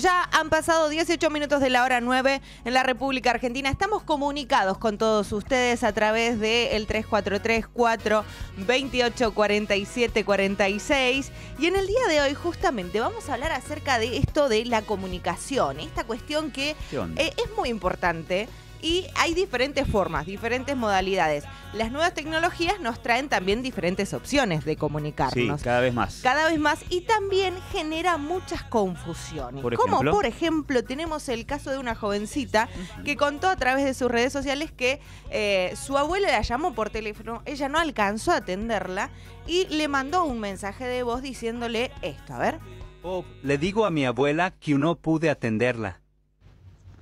Ya han pasado 18 minutos de la hora 9 en la República Argentina. Estamos comunicados con todos ustedes a través del 3434 2847 46 y en el día de hoy justamente vamos a hablar acerca de esto de la comunicación, esta cuestión que eh, es muy importante y hay diferentes formas, diferentes modalidades. Las nuevas tecnologías nos traen también diferentes opciones de Sí, comunicarnos cada vez más. cada vez más y también genera muchas confusiones. Por Como ejemplo. por ejemplo tenemos el caso de una jovencita que contó a través de sus redes sociales que eh, su abuela la llamó por teléfono, ella no alcanzó a atenderla y le mandó un mensaje de voz diciéndole esto, a ver. Oh, le digo a mi abuela que no pude atenderla.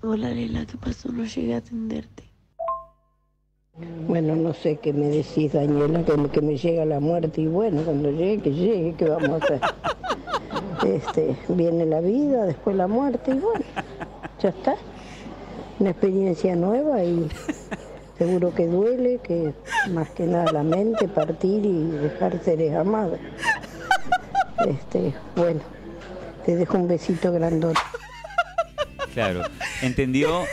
Hola Lela, ¿qué pasó? No llegué a atenderte. Bueno, no sé qué me decís, Daniela, que me, que me llega la muerte y bueno, cuando llegue, que llegue, ¿qué vamos a hacer? Este, viene la vida, después la muerte y bueno, ya está. Una experiencia nueva y seguro que duele, que más que nada la mente, partir y dejar seres amados. Este, bueno, te dejo un besito grandote. Claro. Entendió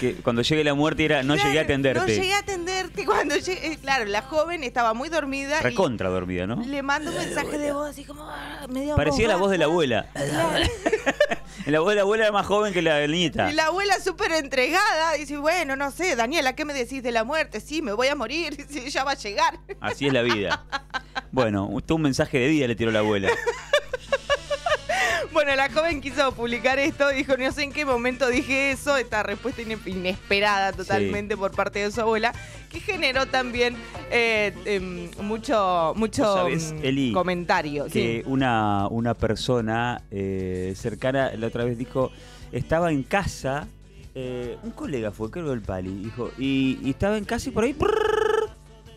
que cuando llegue la muerte era no llegué a atenderte. No llegué a atenderte cuando llegué. eh, Claro, la joven estaba muy dormida. y Recontra dormida, ¿no? Le mando un mensaje de voz así como ah, medio Parecía la voz de la abuela. Claro. La voz de la abuela era más joven que la nieta. Y la abuela súper entregada, dice, bueno, no sé, Daniela, ¿qué me decís de la muerte? Sí, me voy a morir, ya va a llegar. Así es la vida. Bueno, un mensaje de vida le tiró la abuela. Bueno, la joven quiso publicar esto, dijo, no sé en qué momento dije eso, esta respuesta ine- inesperada totalmente por parte de su abuela, que generó también eh, em, mucho, mucho Vos sabés, mm, Eli, comentario. Que sí. una, una persona eh, cercana la otra vez dijo, estaba en casa, eh, un colega fue, creo el Pali, dijo, y, y estaba en casa y por ahí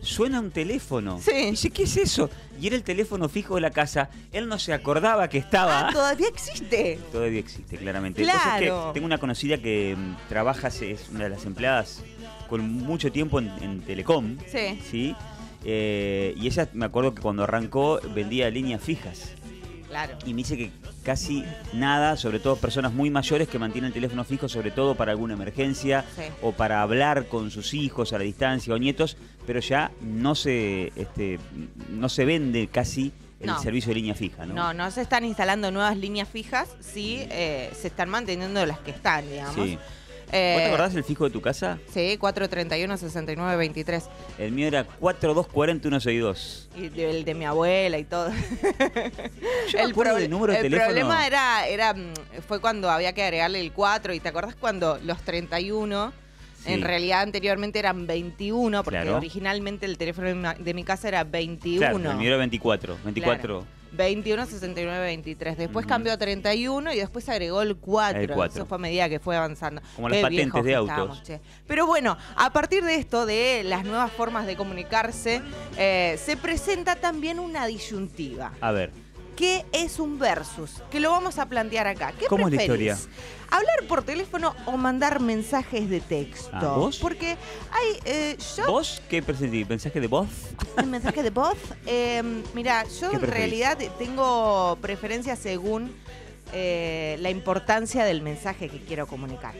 suena un teléfono. Sí. Y dice, ¿qué es eso? Y era el teléfono fijo de la casa. Él no se acordaba que estaba. Ah, todavía existe. Todavía existe, claramente. Claro. que tengo una conocida que mm, trabaja, es una de las empleadas con mucho tiempo en, en Telecom. Sí. ¿sí? Eh, y ella, me acuerdo que cuando arrancó vendía líneas fijas. Claro. Y me dice que casi nada, sobre todo personas muy mayores que mantienen el teléfono fijo, sobre todo para alguna emergencia Sí. o para hablar con sus hijos a la distancia o nietos, pero ya no se, este, no se vende casi el No. servicio de línea fija, ¿no? No, no se están instalando nuevas líneas fijas, sí eh, se están manteniendo las que están, digamos. Sí. Eh, ¿Vos te acordás el fijo de tu casa? Sí, 431-6923. El mío era 4240-162. Y el de mi abuela y todo. Yo me acuerdo del número de el teléfono. problema era, era, mm, fue cuando había que agregarle el 4. ¿Y te acordás cuando los 31, Sí. en realidad anteriormente eran 21? Porque Claro. originalmente el teléfono de mi casa era 21. Claro, el mío era 24. 24. 21, 69, 23. Después Ujú. cambió a 31 y después agregó el 4. El 4. Eso fue a medida que fue avanzando. Como Qué las patentes de autos. Pero bueno, a partir de esto, de las nuevas formas de comunicarse, eh, se presenta también una disyuntiva. A ver, ¿Qué es un versus? Que lo vamos a plantear acá. ¿Qué ¿Cómo es la preferís? historia? ¿Hablar por teléfono o mandar mensajes de texto? Ah, ¿vos? Porque hay. eh, yo ¿vos qué presentí? ¿Mensaje de voz? ¿Un mensaje de voz? Eh, mira, yo ¿Qué en preferís? realidad tengo preferencia según eh, la importancia del mensaje que quiero comunicar.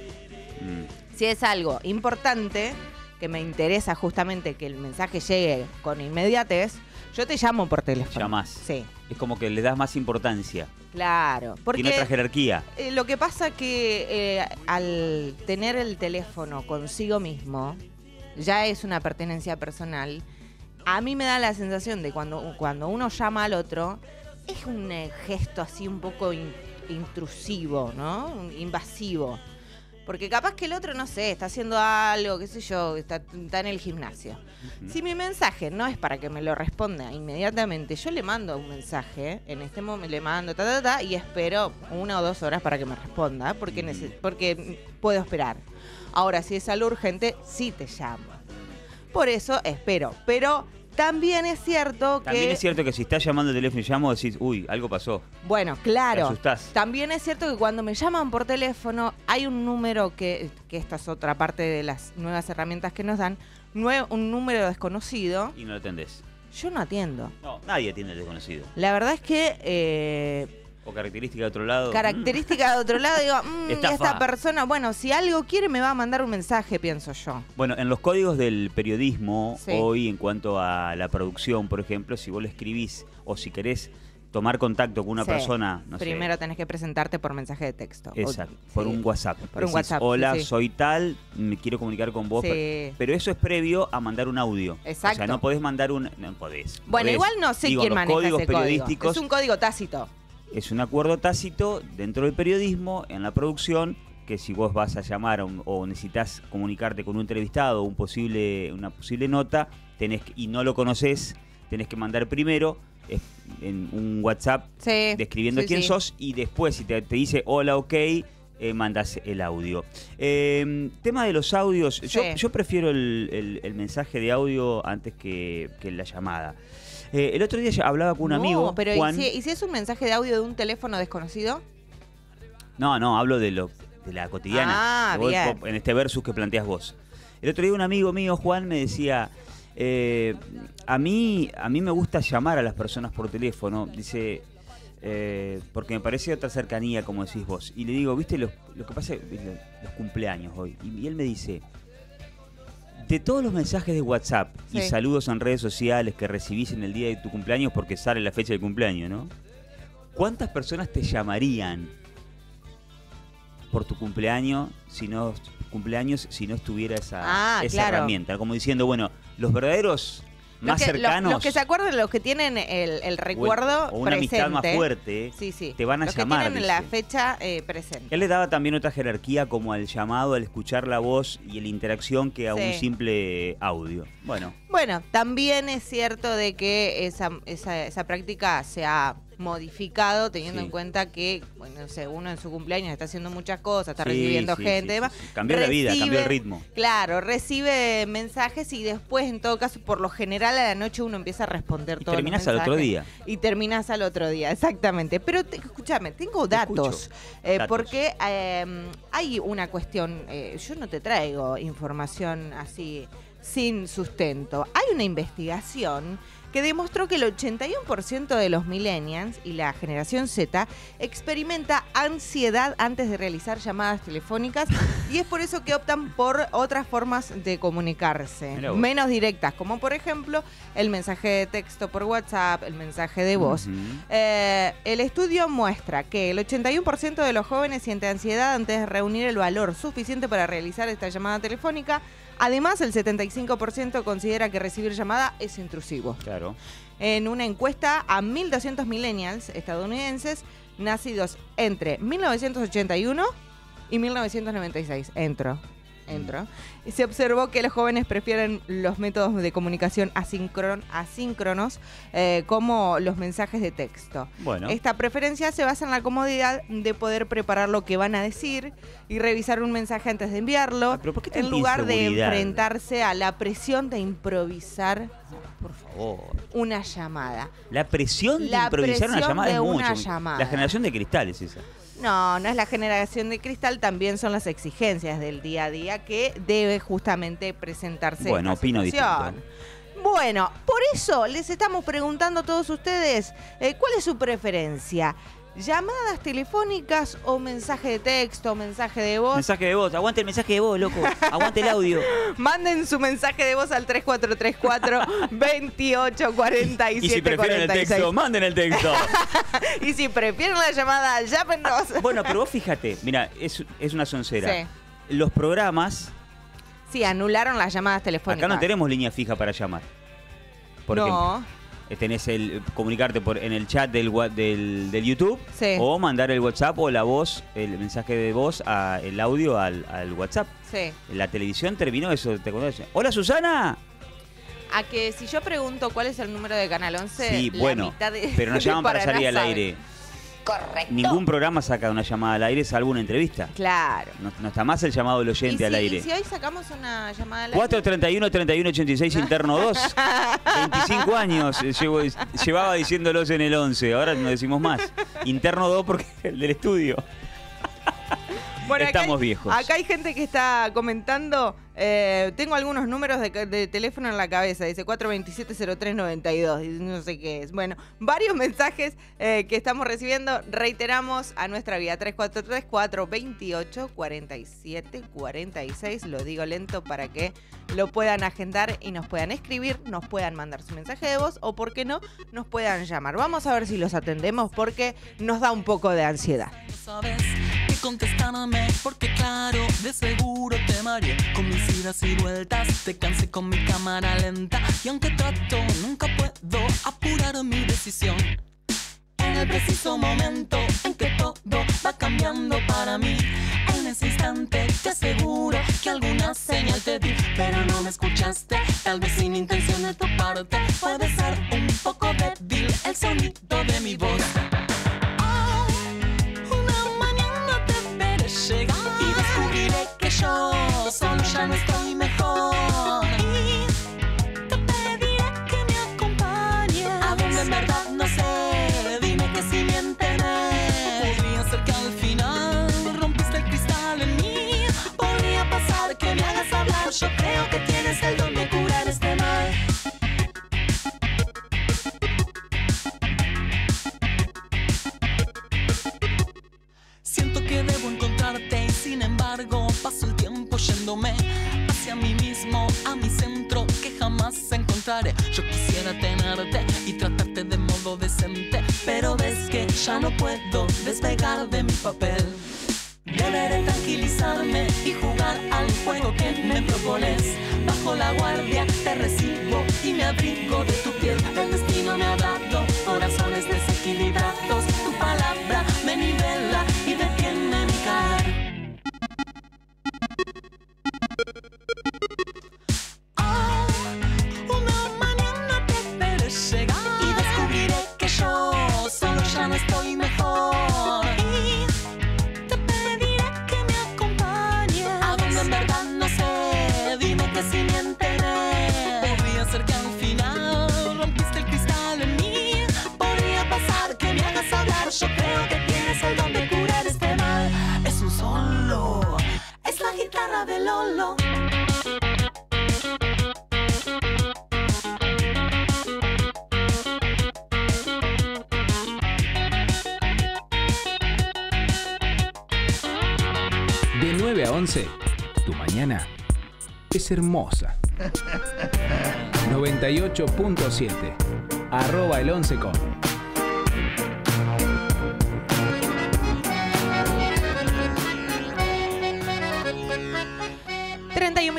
Mm, Si es algo importante, que me interesa justamente que el mensaje llegue con inmediatez, yo te llamo por teléfono. Llamás. Sí, Es como que le das más importancia. claro. Porque Tiene otra jerarquía. eh, lo que pasa que eh, al tener el teléfono consigo mismo, ya es una pertenencia personal. A mí me da la sensación de cuando, cuando uno llama al otro, es un eh, gesto así un poco in- intrusivo, ¿no? Invasivo. Porque capaz que el otro, no sé, está haciendo algo, qué sé yo, está, está en el gimnasio. Si mi mensaje no es para que me lo responda inmediatamente, yo le mando un mensaje, en este momento le mando, ta, ta, ta, y espero una o dos horas para que me responda, porque, porque puedo esperar. Ahora, si es algo urgente, sí te llamo. Por eso espero. Pero también es cierto que... También es cierto que si estás llamando al teléfono y llamo, decís, uy, algo pasó. Bueno, Te claro. asustás. También es cierto que cuando me llaman por teléfono hay un número que, que esta es otra parte de las nuevas herramientas que nos dan, nue- un número desconocido, Y no lo atendés. yo no atiendo. No, nadie tiene el desconocido. La verdad es que eh, O característica de otro lado. característica de otro lado, digo, mm, Estafa. esta persona, bueno, si algo quiere me va a mandar un mensaje, pienso yo. Bueno, en los códigos del periodismo, Sí. hoy en cuanto a la producción, por ejemplo, si vos le escribís o si querés tomar contacto con una Sí. persona, no sé, Primero tenés que presentarte por mensaje de texto. O- Exacto, por sí. un WhatsApp. Por un Decís, WhatsApp, Hola, sí, soy tal, me quiero comunicar con vos. Sí. Pero eso es previo a mandar un audio. O sea, Exacto. no podés mandar un... No podés. Bueno, podés. igual no sé Digo, quién los maneja código. Es un código tácito. Es un acuerdo tácito dentro del periodismo, en la producción, que si vos vas a llamar a un- o necesitas comunicarte con un entrevistado o un posible, una posible nota, tenés que- y no lo conoces, tenés que mandar primero es- en un WhatsApp Sí. describiendo sí, quién sí. sos y después si te, te dice hola, ok, eh, mandas el audio. Eh, tema de los audios, yo, prefiero el, el- el mensaje de audio antes que, que la llamada. Eh, el otro día ya hablaba con un no, amigo, pero ¿y Juan. si, y si es un mensaje de audio de un teléfono desconocido? No, no, hablo de lo de la cotidiana. Ah, vos- bien. en este versus que planteas vos. El otro día un amigo mío, Juan, me decía, eh, a mí a mí me gusta llamar a las personas por teléfono, dice, eh, porque me parece otra cercanía, como decís vos. Y le digo, viste, lo, lo que pasa es los, los cumpleaños hoy. Y, y él me dice, de todos los mensajes de WhatsApp y saludos en redes sociales que recibís en el día de tu cumpleaños, porque sale la fecha del cumpleaños, ¿no? ¿Cuántas personas te llamarían por tu cumpleaños si no cumpleaños si no estuviera esa, Ah, esa claro. herramienta? Como diciendo, bueno, los verdaderos Los más que, cercanos Los, que se acuerdan, los que tienen el, el recuerdo o una presente. amistad más fuerte, Sí, sí. te van a los llamar, que tienen la dice. fecha eh, presente. Él le daba también otra jerarquía como al llamado, al escuchar la voz y la interacción que a un simple audio. Bueno, Bueno, también es cierto de que esa, esa, esa práctica se ha modificado teniendo Sí. en cuenta que, bueno, no sé, uno en su cumpleaños está haciendo muchas cosas, está Sí, recibiendo sí, gente demás. Cambió la vida, cambió el ritmo. Claro, recibe mensajes y después, en todo caso, por lo general a la noche uno empieza a responder Y todos los terminás al otro mensajes. día. Y terminás al otro día, exactamente. Pero te- escúchame, tengo datos. eh, Datos. Porque eh, hay una cuestión, eh, yo no te traigo información así sin sustento. Hay una investigación que demostró que el 81% de los millennials y la generación Z experimenta ansiedad antes de realizar llamadas telefónicas y es por eso que optan por otras formas de comunicarse, menos directas, como por ejemplo el mensaje de texto por WhatsApp, el mensaje de voz. Eh, el estudio muestra que el 81% de los jóvenes siente ansiedad antes de reunir el valor suficiente para realizar esta llamada telefónica. Además, el 75% considera que recibir llamada es intrusivo. claro. En una encuesta a 1.200 millennials estadounidenses nacidos entre 1981 y 1996. Entro. Entro. Y se observó que los jóvenes prefieren los métodos de comunicación asíncron- asíncronos eh, como los mensajes de texto. Bueno. Esta preferencia se basa en la comodidad de poder preparar lo que van a decir y revisar un mensaje antes de enviarlo, Ah, pero ¿por qué en lugar de enfrentarse a la presión de improvisar Por favor. una llamada. La presión de La improvisar una llamada de es mucho. llamada. La generación de cristales esa. No, no es la generación de cristal, también son las exigencias del día a día que debe justamente presentarse. Bueno, opino situación. Bueno, por eso les estamos preguntando a todos ustedes, eh, ¿cuál es su preferencia? ¿Llamadas telefónicas o mensaje de texto, mensaje de voz? Mensaje de voz. Aguante el mensaje de voz, loco. Aguante el audio. Manden su mensaje de voz al 3434 2847 Y si prefieren el texto, manden el texto. Y si prefieren la llamada, llámenos. bueno, pero vos fíjate, mira, es, es una soncera. Sí. Los programas, Sí, anularon las llamadas telefónicas. acá no tenemos línea fija para llamar. Por no. ejemplo, tenés el comunicarte por en el chat del, del, del YouTube Sí. o mandar el WhatsApp o la voz, el mensaje de voz, a, el audio al, al WhatsApp. Sí. La televisión terminó eso, ¿te acordás? Hola Susana. A que si yo pregunto cuál es el número de Canal 11, Sí, la bueno, mitad de- pero nos llaman para salir al aire. Correcto. Ningún programa saca una llamada al aire salvo una entrevista. Claro. No, no está más el llamado del ¿Y oyente si, al y aire. si hoy sacamos una llamada al aire? 431 3186 interno 2. 25 años eh, llevo- llevaba diciéndolos en el 11. Ahora no decimos más. Interno 2 porque es el del estudio. Bueno, acá Estamos hay- viejos. Acá hay gente que está comentando Eh, tengo algunos números de, de teléfono en la cabeza. Dice 427-0392. Dice, No sé qué es. Bueno, varios mensajes eh, que estamos recibiendo. Reiteramos a nuestra vía 343-428-4746. Lo digo lento para que lo puedan agendar y nos puedan escribir, nos puedan mandar su mensaje de voz o, por qué no, nos puedan llamar. Vamos a ver si los atendemos porque nos da un poco de ansiedad. Contestarme porque claro, de seguro te mareé con mis idas y vueltas, te cansé con mi cámara lenta y aunque trato nunca puedo apurar mi decisión. En el preciso momento en que todo va cambiando para mí, en ese instante te aseguro que alguna señal te di, pero no me escuchaste, tal vez sin intención de tu parte, puede ser un poco débil el sonido de mi voz. Yo solo ya no estoy mejor. Y te pediré que me acompañes a donde en verdad no sé. Dime que si miénteme. Podría ser que al final rompiste el cristal en mí. Podría pasar que me hagas hablar. Yo creo que tienes paso el tiempo yéndome hacia mí mismo, a mi centro que jamás encontraré. Yo quisiera tenerte y tratarte de modo decente, pero ves que ya no puedo despegar de mi papel. Deberé tranquilizarme y jugar al juego que me propones. Bajo la guardia te recibo y me abrigo de tu piel. El destino me ha dado corazones desequilibrados. Solo ya no estoy mañana es hermosa. 98.7. Arroba el 11 com.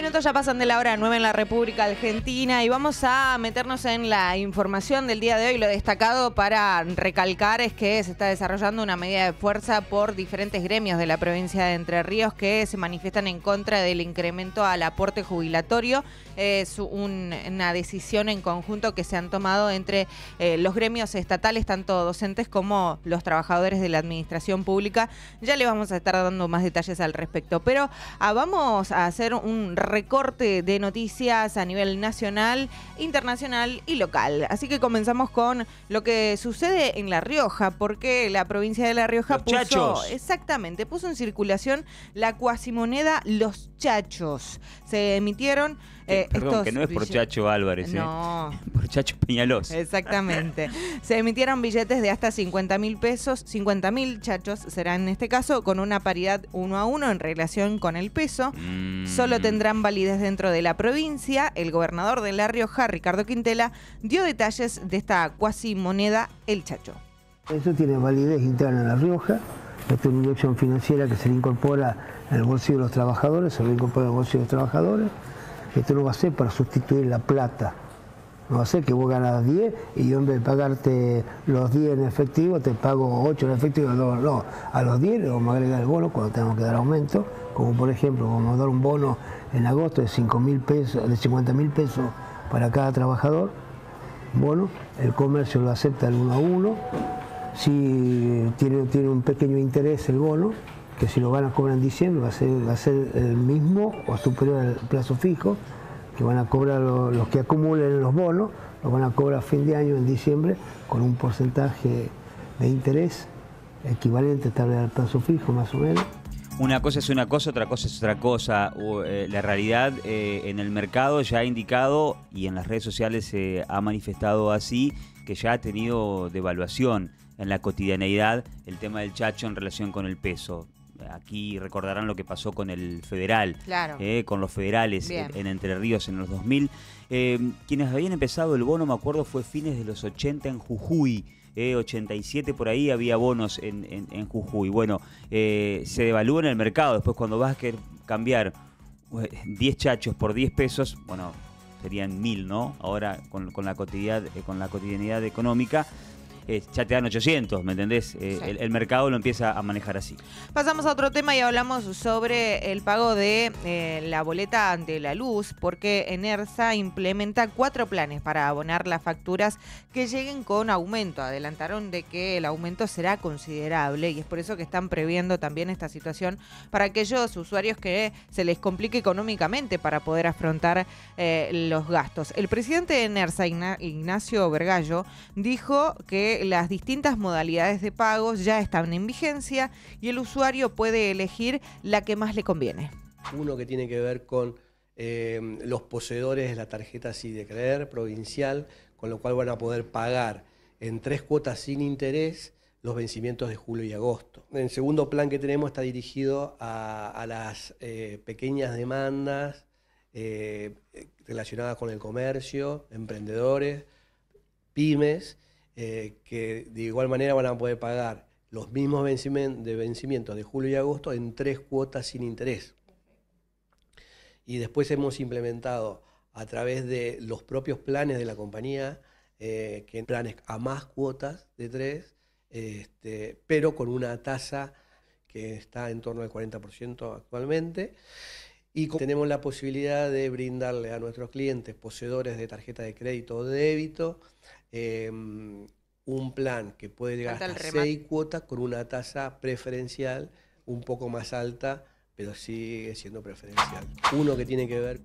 Minutos ya pasan de la hora 9 en la República Argentina y vamos a meternos en la información del día de hoy. Lo destacado para recalcar es que se está desarrollando una medida de fuerza por diferentes gremios de la provincia de Entre Ríos que se manifiestan en contra del incremento al aporte jubilatorio. Es un- una decisión en conjunto que se han tomado entre eh, los gremios estatales, tanto docentes como los trabajadores de la administración pública. Ya le vamos a estar dando más detalles al respecto. Pero ah, vamos a hacer un recorte de noticias a nivel nacional, internacional y local. Así que comenzamos con lo que sucede en La Rioja, porque la provincia de La Rioja Los puso. chachos. Exactamente, puso en circulación la cuasimoneda Los Chachos. Se emitieron. Eh, Perdón, estos que no es por Chacho Álvarez, ¿eh? No. por Chacho Peñalos. Exactamente. Se emitieron billetes de hasta 50 mil pesos, 50 mil chachos será en este caso, con una paridad uno a uno en relación con el peso. Mm. Solo tendrán validez dentro de la provincia. El gobernador de La Rioja, Ricardo Quintela, dio detalles de esta cuasi moneda, el chacho. Eso tiene validez interna en La Rioja. Esto es una inyección financiera que se le incorpora en el bolsillo de los trabajadores, se le incorpora en el bolsillo de los trabajadores. Esto no va a ser para sustituir la plata. No va a ser que vos ganas 10 y yo en vez de pagarte los 10 en efectivo, te pago 8 en efectivo. No. A los 10 le vamos a agregar el bono cuando tenemos que dar aumento. Como por ejemplo, vamos a dar un bono en agosto de 5 mil pesos, de 50 mil pesos para cada trabajador. Bueno, el comercio lo acepta el uno a uno. Si tiene, tiene un pequeño interés el bono, que si lo van a cobrar en diciembre va a ser, va a ser el mismo o superior al plazo fijo, que van a cobrar lo- los que acumulen los bonos, lo van a cobrar a fin de año en diciembre con un porcentaje de interés equivalente tal vez al plazo fijo más o menos. Una cosa es una cosa, otra cosa es otra cosa. Eh, la realidad eh, en el mercado ya ha indicado y en las redes sociales se ha manifestado así que ya ha tenido devaluación en la cotidianeidad el tema del chacho en relación con el peso. Aquí recordarán lo que pasó con el federal, Claro. eh, con los federales en, en Entre Ríos en los 2000. Eh, quienes habían empezado el bono, me acuerdo, fue fines de los 80 en Jujuy. eh, 87 por ahí había bonos en, en- en Jujuy. Bueno, eh, se devalúa en el mercado. Después cuando vas a querer cambiar eh, 10 chachos por 10 pesos, bueno, serían 1000, ¿no? Ahora con, con la, cotidianidad, eh, con la cotidianidad económica, eh, ya te dan 800, ¿me entendés? Eh, Sí. el, el mercado lo empieza a manejar así. Pasamos a otro tema y hablamos sobre el pago de eh, la boleta ante la luz, porque Enersa implementa cuatro planes para abonar las facturas que lleguen con aumento. Adelantaron de que el aumento será considerable y es por eso que están previendo también esta situación para aquellos usuarios que se les complique económicamente para poder afrontar eh, los gastos. El presidente de Enersa, Igna- Ignacio Vergallo, dijo que las distintas modalidades de pagos ya están en vigencia y el usuario puede elegir la que más le conviene. Uno que tiene que ver con eh, los poseedores de la tarjeta Sí de Creer provincial, con lo cual van a poder pagar en tres cuotas sin interés los vencimientos de julio y agosto. El segundo plan que tenemos está dirigido a, a las eh, pequeñas demandas eh, relacionadas con el comercio, emprendedores, pymes, eh, que de igual manera van a poder pagar los mismos vencimen- de vencimientos de julio y agosto en tres cuotas sin interés. Y después hemos implementado a través de los propios planes de la compañía, eh, que planes a más cuotas de tres, este, pero con una tasa que está en torno al 40% actualmente. Y tenemos la posibilidad de brindarle a nuestros clientes poseedores de tarjeta de crédito o de débito eh, un plan que puede llegar Falta el hasta remate. seis cuotas con una tasa preferencial un poco más alta, pero sigue siendo preferencial. Uno que tiene que ver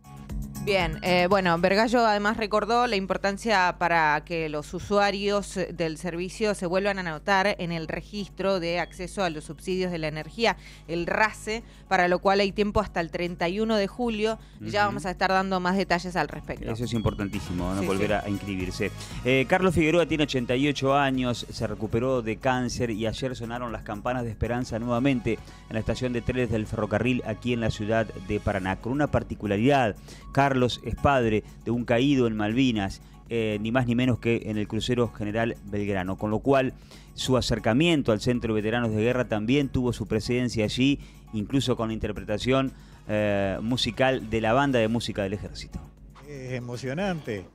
Bien, eh, bueno, Vergallo además recordó la importancia para que los usuarios eh, del servicio se vuelvan a anotar en el registro de acceso a los subsidios de la energía, el RACE, para lo cual hay tiempo hasta el 31 de julio. Ya vamos a estar dando más detalles al respecto. Eso es importantísimo, ¿no? Sí, volver sí. A inscribirse. Eh, Carlos Figueroa tiene 88 años, se recuperó de cáncer y ayer sonaron las campanas de esperanza nuevamente en la estación de trenes del ferrocarril aquí en la ciudad de Paraná. Con una particularidad, Carlos es padre de un caído en Malvinas, eh, ni más ni menos que en el crucero General Belgrano, con lo cual su acercamiento al Centro de Veteranos de Guerra también tuvo su presencia allí, incluso con la interpretación eh, musical de la banda de música del ejército. Es emocionante.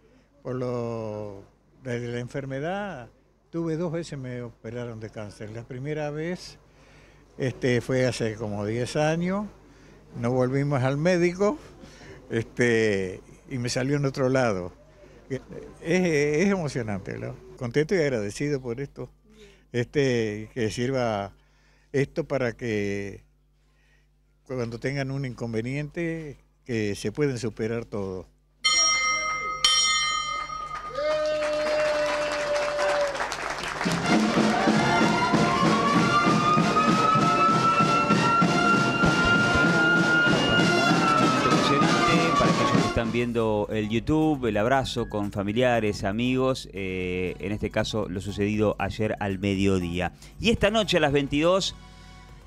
Por lo de la enfermedad, tuve dos veces me operaron de cáncer. La primera vez este, fue hace como 10 años, no volvimos al médico este, y me salió en otro lado. Es, emocionante, ¿no? contento y agradecido por esto. Este, que sirva esto para que cuando tengan un inconveniente, que se pueden superar todo. Están viendo el YouTube, el abrazo con familiares, amigos, eh, en este caso lo sucedido ayer al mediodía. Y esta noche a las 22,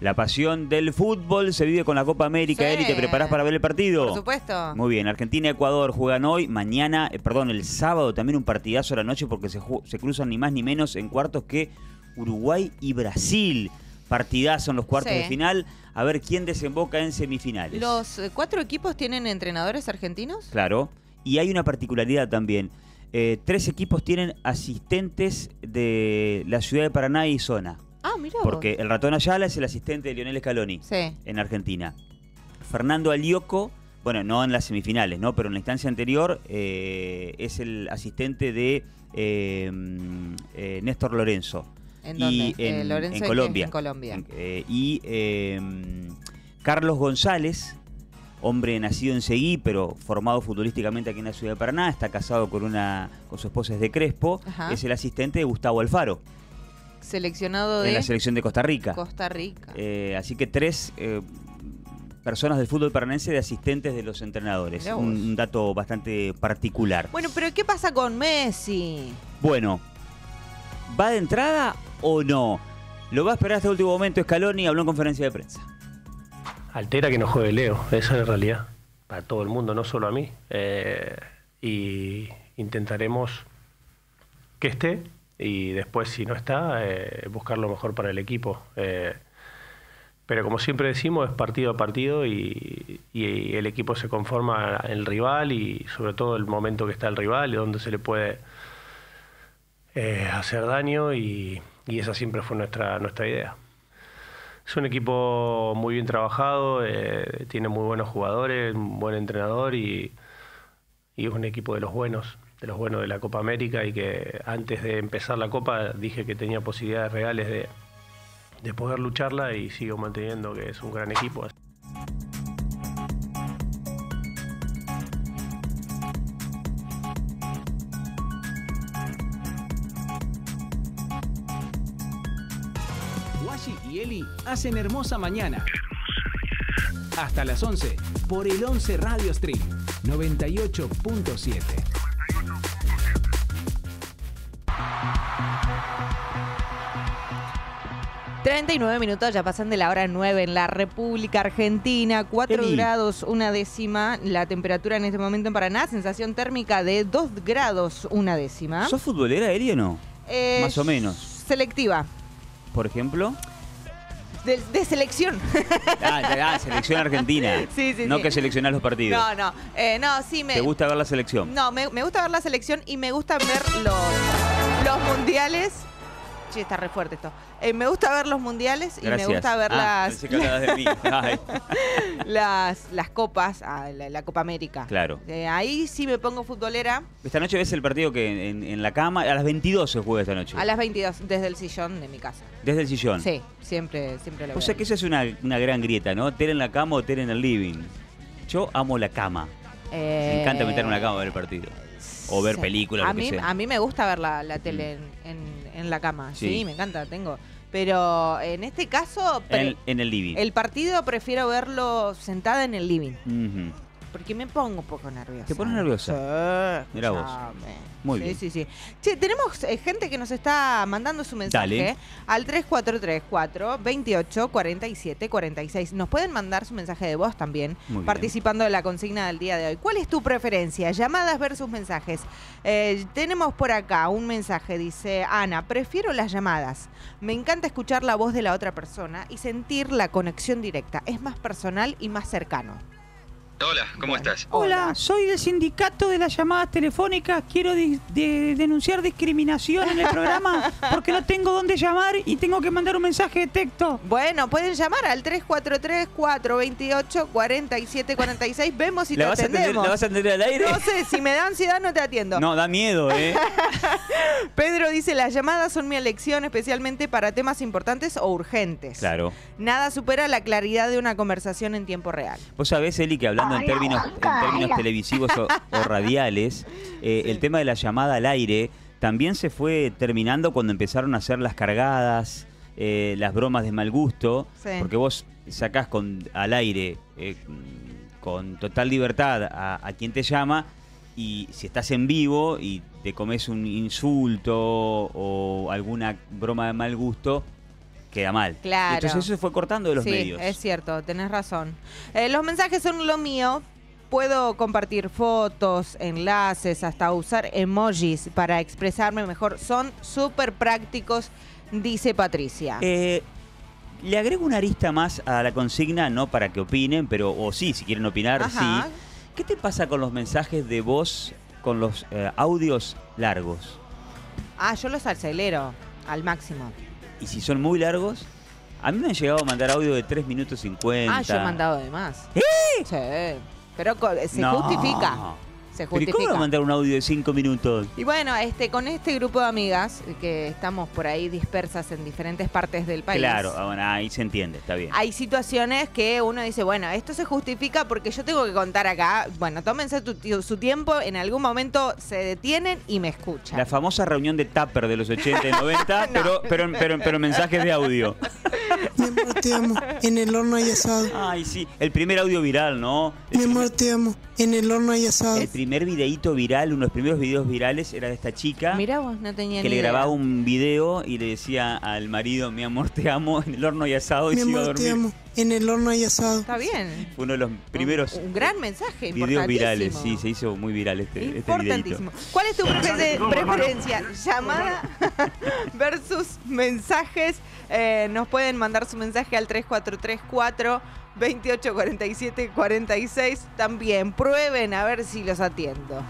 la pasión del fútbol se vive con la Copa América. Sí. Eli, ¿te preparás para ver el partido? Por supuesto. Muy bien, Argentina y Ecuador juegan hoy, mañana, eh, perdón, el sábado también un partidazo a la noche porque se, cruzan ni más ni menos en cuartos que Uruguay y Brasil. Partidazo en los cuartos Sí. de final, a ver quién desemboca en semifinales. ¿Los eh, cuatro equipos tienen entrenadores argentinos? Claro. Y hay una particularidad también. Eh, tres equipos tienen asistentes de la ciudad de Paraná y zona. Ah, mira. Porque el ratón Ayala es el asistente de Lionel Scaloni Sí. en Argentina. Fernando Alioco, bueno, no en las semifinales, ¿no? Pero en la instancia anterior eh, es el asistente de eh, mm, eh, Néstor Lorenzo. ¿En Y dónde? Eh, en, Lorenzo, en ¿en? Colombia. En Colombia. En- eh, y eh, Carlos González, hombre nacido en Seguí, pero formado futbolísticamente aquí en la ciudad de Paraná, está casado con una con su esposa es de Crespo, Ajá. es el asistente de Gustavo Alfaro Seleccionado de en la selección de Costa Rica. Costa Rica. Eh, así que tres, personas del fútbol paranense de asistentes de los entrenadores. Un, un dato bastante particular. Bueno, pero ¿qué pasa con Messi? Bueno, ¿va de entrada o no? Lo va a esperar hasta el último momento Scaloni, habló en conferencia de prensa. Altera que no juegue Leo, esa es la realidad. Para todo el mundo, no solo a mí. Eh, y intentaremos que esté y después, si no está, eh, buscar lo mejor para el equipo. Eh, pero como siempre decimos, es partido a partido y, y el equipo se conforma el rival y sobre todo el momento que está el rival y donde se le puede eh, hacer daño y, esa siempre fue nuestra, nuestra idea. Es un equipo muy bien trabajado, eh, tiene muy buenos jugadores, un buen entrenador y, y es un equipo de los buenos, de los buenos de la Copa América y que antes de empezar la Copa dije que tenía posibilidades reales de, de poder lucharla y sigo manteniendo que es un gran equipo. Hacen hermosa mañana. Hasta las 11 por el 11 Radio Stream 98.7. y 39 minutos, ya pasan de la hora 9 en la República Argentina, 4 Eli. grados una décima, la temperatura en este momento en Paraná, sensación térmica de 2 grados una décima. ¿Sos futbolera, Eli, o no? Eh, Más o menos. Selectiva, Por ejemplo. De, de selección. Ah, ah, selección argentina. Sí, sí, no sí. que seleccionás los partidos. No, no, eh, no, sí me... ¿Te gusta ver la selección? No, me, me gusta ver la selección y me gusta ver los, los mundiales. Sí, está re fuerte esto. Eh, me gusta ver los mundiales y Gracias. me gusta ver Ah, las, de mí. Las, las copas, ah, la, la Copa América. claro. Eh, ahí sí me pongo futbolera Esta noche ves el partido que en, en la cama. A las 22 se juega esta noche. a las 22 desde el sillón de mi casa. Desde el sillón. Sí, siempre, siempre lo O veo. sea que esa es una, una gran grieta, ¿no? Tele en la cama o tele en el living. Yo amo la cama. Me encanta meterme en la cama a ver el partido. O ver películas, a lo que mí, sea. A mí me gusta ver la, la tele en, en- en la cama. Sí. Sí. me encanta, tengo. Pero en este caso, En, en el living. el partido prefiero verlo sentada en el living. Porque me pongo un poco nerviosa. ¿Te pones nerviosa? Sí, Mirá vos. Muy sí, bien. Sí, sí, Che, tenemos eh, gente que nos está mandando su mensaje Dale. al 3434 28 47 46. Nos pueden mandar su mensaje de voz también, Muy bien. participando de la consigna del día de hoy. ¿Cuál es tu preferencia? Llamadas versus mensajes. Eh, tenemos por acá un mensaje, dice Ana, prefiero las llamadas. Me encanta escuchar la voz de la otra persona y sentir la conexión directa. Es más personal y más cercano. Hola, ¿cómo estás? Hola, soy del sindicato de las llamadas telefónicas. Quiero de- denunciar discriminación en el programa porque no tengo dónde llamar y tengo que mandar un mensaje de texto. Bueno, pueden llamar al 343-428-4746. Vemos si ¿La te vas, a atender, atendemos. ¿La vas a atender al aire? No sé, si me da ansiedad no te atiendo. No, da miedo, ¿eh? Pedro dice, las llamadas son mi elección especialmente para temas importantes o urgentes. Claro. Nada supera la claridad de una conversación en tiempo real. Vos sabés, Eli, que hablando en términos, en términos televisivos o, o radiales, eh, el tema de la llamada al aire también se fue terminando cuando empezaron a hacer las cargadas, eh, las bromas de mal gusto, Sí. porque vos sacás con, al aire eh, con total libertad a, a quien te llama y si estás en vivo y te comes un insulto o alguna broma de mal gusto, queda mal. Claro. Entonces eso se fue cortando de los sí, medios. es cierto, tenés razón. Eh, los mensajes son lo mío. Puedo compartir fotos, enlaces, hasta usar emojis para expresarme mejor. Son súper prácticos, dice Patricia. Eh, le agrego una arista más a la consigna, no para que opinen, pero o sí, si quieren opinar, Ajá. sí. ¿Qué te pasa con los mensajes de voz, con los eh, audios largos? Ah, yo los acelero al máximo. Y si son muy largos, a mí me han llegado a mandar audio de 3 minutos 50. Ah, yo he mandado de más. Sí, pero se No. justifica se justifica. ¿Pero cómo mandar un audio de cinco minutos? Y bueno, este, con este grupo de amigas que estamos por ahí dispersas en diferentes partes del país. Claro, ah, bueno, ahí se entiende, está bien. Hay situaciones que uno dice, bueno, esto se justifica porque yo tengo que contar acá. Bueno, tómense su tiempo, en algún momento se detienen y me escuchan. La famosa reunión de Tupper de los 80 y 90, no. pero, pero, pero, pero mensajes de audio. Mi amor, te amo. En el horno hay asado. Ay, sí. El primer audio viral, ¿no? Mi amor, te amo. En el horno hay asado. El primer videíto viral, uno de los primeros videos virales era de esta chica. Mirá no tenía Que le grababa un video y le decía al marido, mi amor, te amo, en el horno y asado y mi se iba a dormir. Te amo en el horno y asado. Está bien. Fue uno de los primeros un, gran mensaje, videos virales, sí, se hizo muy viral este, este Importantísimo. ¿Cuál es tu preferencia? Llamada versus mensajes. Eh, nos pueden mandar su mensaje al 3434 2847 46. También prueben a ver si los atiendo.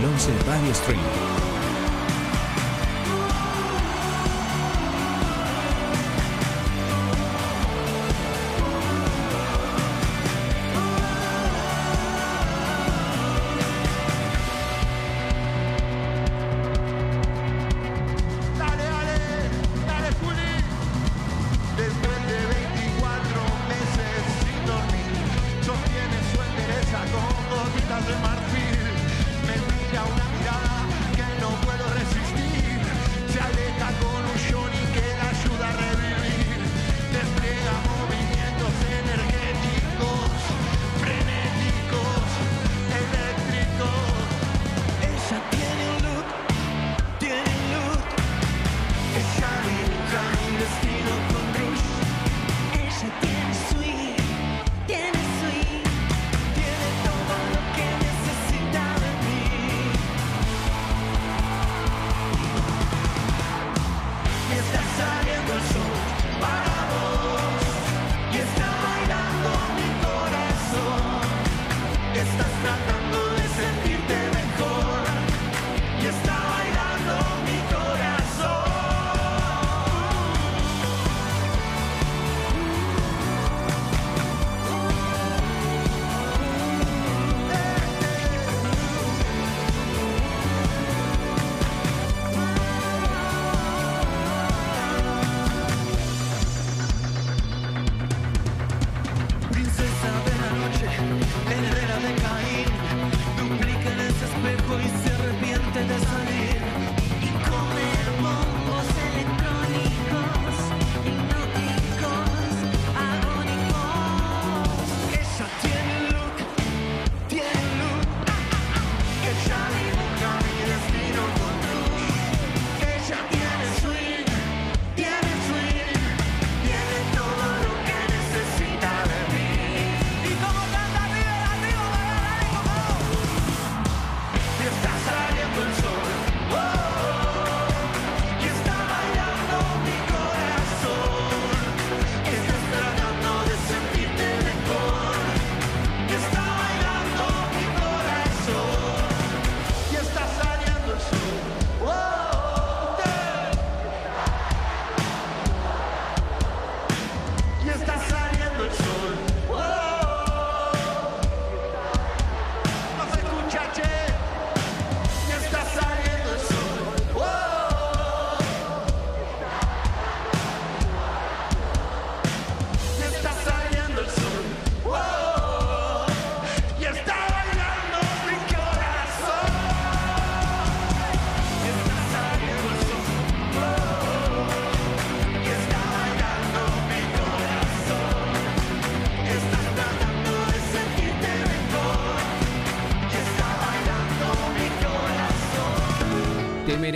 el 11 Radio Street.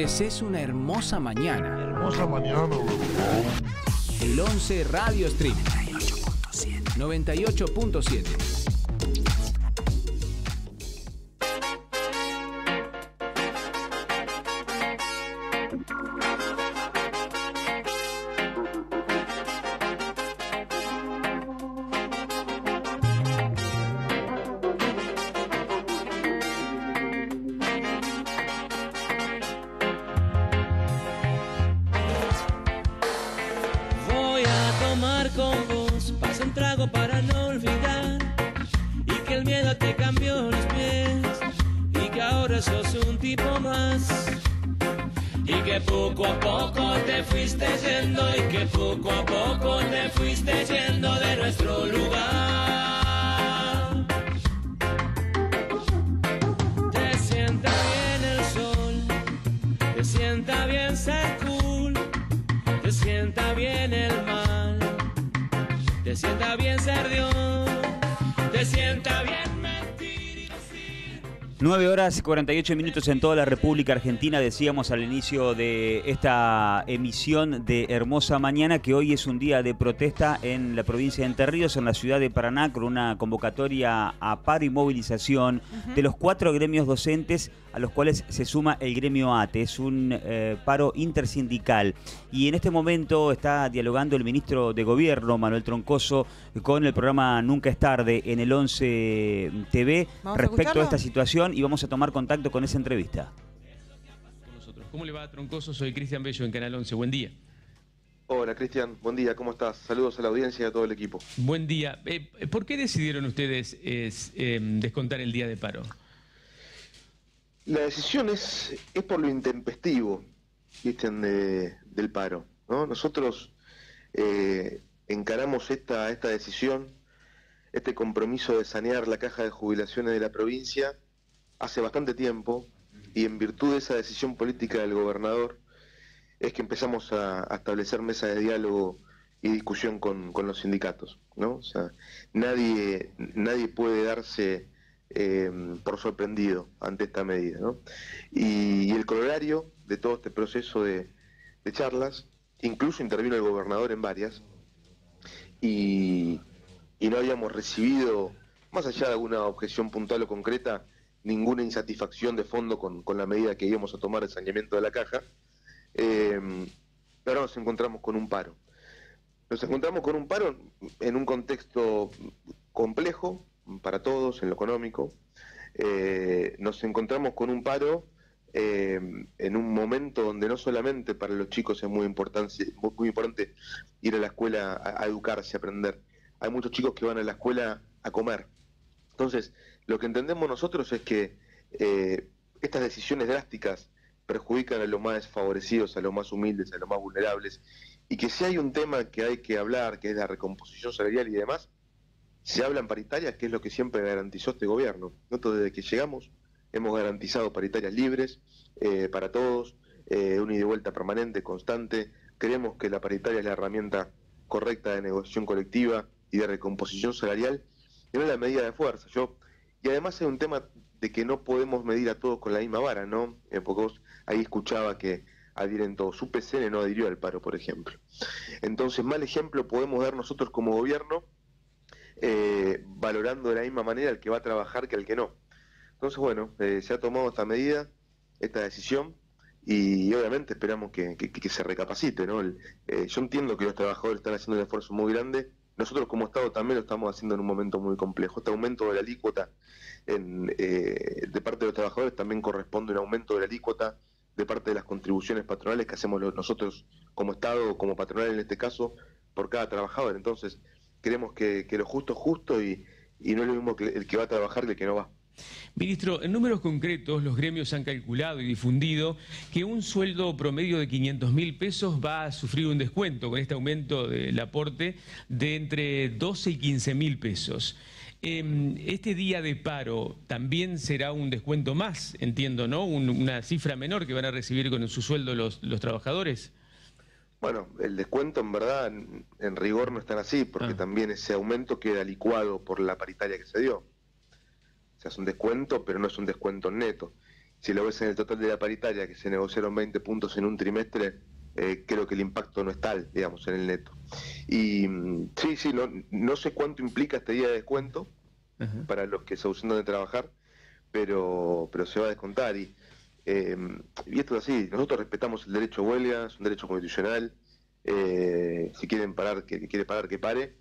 les es una hermosa mañana. Hermosa mañana, El 11 Radio Stream. 98.7. 98.7. con vos. Pasa un trago para no olvidar. Y que el miedo te cambió los pies. Y que ahora sos un tipo más. Y que poco a poco te fuiste yendo. Y que poco a poco te fuiste yendo de nuestro lugar. Te sienta bien el sol. Te sienta bien ser cool. Te sienta bien el mar te sienta bien ser Dios, te sienta bien mentir. 9 horas y 48 minutos en toda la República Argentina. Decíamos al inicio de esta emisión de Hermosa Mañana que hoy es un día de protesta en la provincia de Entre Ríos, en la ciudad de Paraná, con una convocatoria a paro y movilización de los cuatro gremios docentes a los cuales se suma el gremio ATE. Es un eh, paro intersindical. Y en este momento está dialogando el ministro de Gobierno, Manuel Troncoso, con el programa Nunca es tarde en el 11 TV ¿Vamos a respecto a esta situación y vamos a tomar contacto con esa entrevista. nosotros. ¿Cómo le va, Troncoso? Soy Cristian Bello en Canal 11. Buen día. Hola Cristian, buen día, ¿cómo estás? Saludos a la audiencia y a todo el equipo. Buen día. Eh, ¿Por qué decidieron ustedes es, eh, descontar el día de paro? La decisión es, es por lo intempestivo, Cristian, de- del paro. ¿no? Nosotros eh, encaramos esta, esta decisión, este compromiso de sanear la caja de jubilaciones de la provincia hace bastante tiempo y en virtud de esa decisión política del gobernador es que empezamos a, a establecer mesas de diálogo y discusión con, con los sindicatos. ¿no? O sea, nadie, nadie puede darse eh, por sorprendido ante esta medida. ¿no? Y, el corolario de todo este proceso de, charlas, incluso intervino el gobernador en varias, y, no habíamos recibido, más allá de alguna objeción puntual o concreta, ninguna insatisfacción de fondo con, la medida que íbamos a tomar de saneamiento de la caja. Eh, ahora nos encontramos con un paro. Nos encontramos con un paro en un contexto complejo para todos en lo económico. Eh, nos encontramos con un paro eh, en un momento donde no solamente para los chicos es muy importante, muy, importante ir a la escuela a, a educarse, a aprender. Hay muchos chicos que van a la escuela a comer. Entonces, lo que entendemos nosotros es que eh, estas decisiones drásticas perjudican a los más desfavorecidos, a los más humildes, a los más vulnerables, y que si hay un tema que hay que hablar, que es la recomposición salarial y demás, se habla en paritarias, que es lo que siempre garantizó este gobierno. Nosotros desde que llegamos hemos garantizado paritarias libres eh, para todos, eh, una ida y vuelta permanente, constante. Creemos que la paritaria es la herramienta correcta de negociación colectiva y de recomposición salarial, y no es la medida de fuerza. Yo, y además hay un tema de que no podemos medir a todos con la misma vara, ¿no? Eh, porque vos ahí escuchaba que adhieren todos. Su PCN no adhirió al paro, por ejemplo. Entonces, mal ejemplo podemos dar nosotros como gobierno eh, valorando de la misma manera al que va a trabajar que al que no. Entonces, bueno, eh, se ha tomado esta medida, esta decisión, y, obviamente esperamos que, que- que se recapacite. ¿no? El- eh, yo entiendo que los trabajadores están haciendo un esfuerzo muy grande, nosotros como Estado también lo estamos haciendo en un momento muy complejo. Este aumento de la alícuota en, eh, de parte de los trabajadores también corresponde a un aumento de la alícuota de parte de las contribuciones patronales que hacemos nosotros como Estado como patronal en este caso por cada trabajador. Entonces, creemos que, lo justo es justo y, no es lo mismo que el que va a trabajar que el que no va. Ministro, en números concretos, los gremios han calculado y difundido que un sueldo promedio de 500 mil pesos va a sufrir un descuento con este aumento del aporte de entre 12 y 15 mil pesos. Em, Este día de paro también será un descuento más, entiendo, ¿no? Un- una cifra menor que van a recibir con su sueldo los, los trabajadores. Bueno, el descuento en verdad, en, en rigor no es tan así, porque también ese aumento queda licuado por la paritaria que se dio. O sea, es un descuento, pero no es un descuento neto. Si lo ves en el total de la paritaria, que se negociaron 20 puntos en un trimestre, eh, creo que el impacto no es tal, digamos, en el neto. Y mm, sí, sí, no, no sé cuánto implica este día de descuento para los que se ausentan de trabajar, pero, pero se va a descontar. Y, eh, y esto es así, nosotros respetamos el derecho a huelga, es un derecho constitucional, eh, si quieren parar, que, que quiere parar, que pare,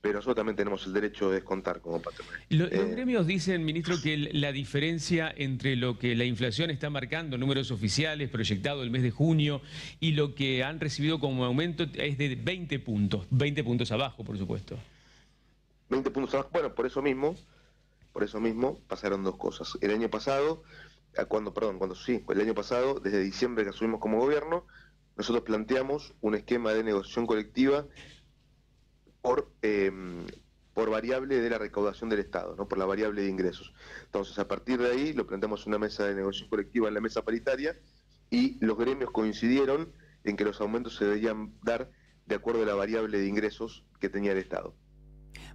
pero nosotros también tenemos el derecho de descontar como patronal. Lo- los Eh, gremios dicen, ministro, que la diferencia entre lo que la inflación está marcando, números oficiales, proyectado el mes de junio, y lo que han recibido como aumento es de 20 puntos, 20 puntos abajo, por supuesto. 20 puntos abajo. Bueno, por eso mismo, por eso mismo pasaron dos cosas. El año pasado cuando, perdón, cuando sí, el año pasado, desde diciembre que asumimos como gobierno, nosotros planteamos un esquema de negociación colectiva por, eh, por variable de la recaudación del Estado, no por la variable de ingresos. Entonces, a partir de ahí, lo planteamos en una mesa de negociación colectiva en la mesa paritaria y los gremios coincidieron en que los aumentos se deberían dar de acuerdo a la variable de ingresos que tenía el Estado.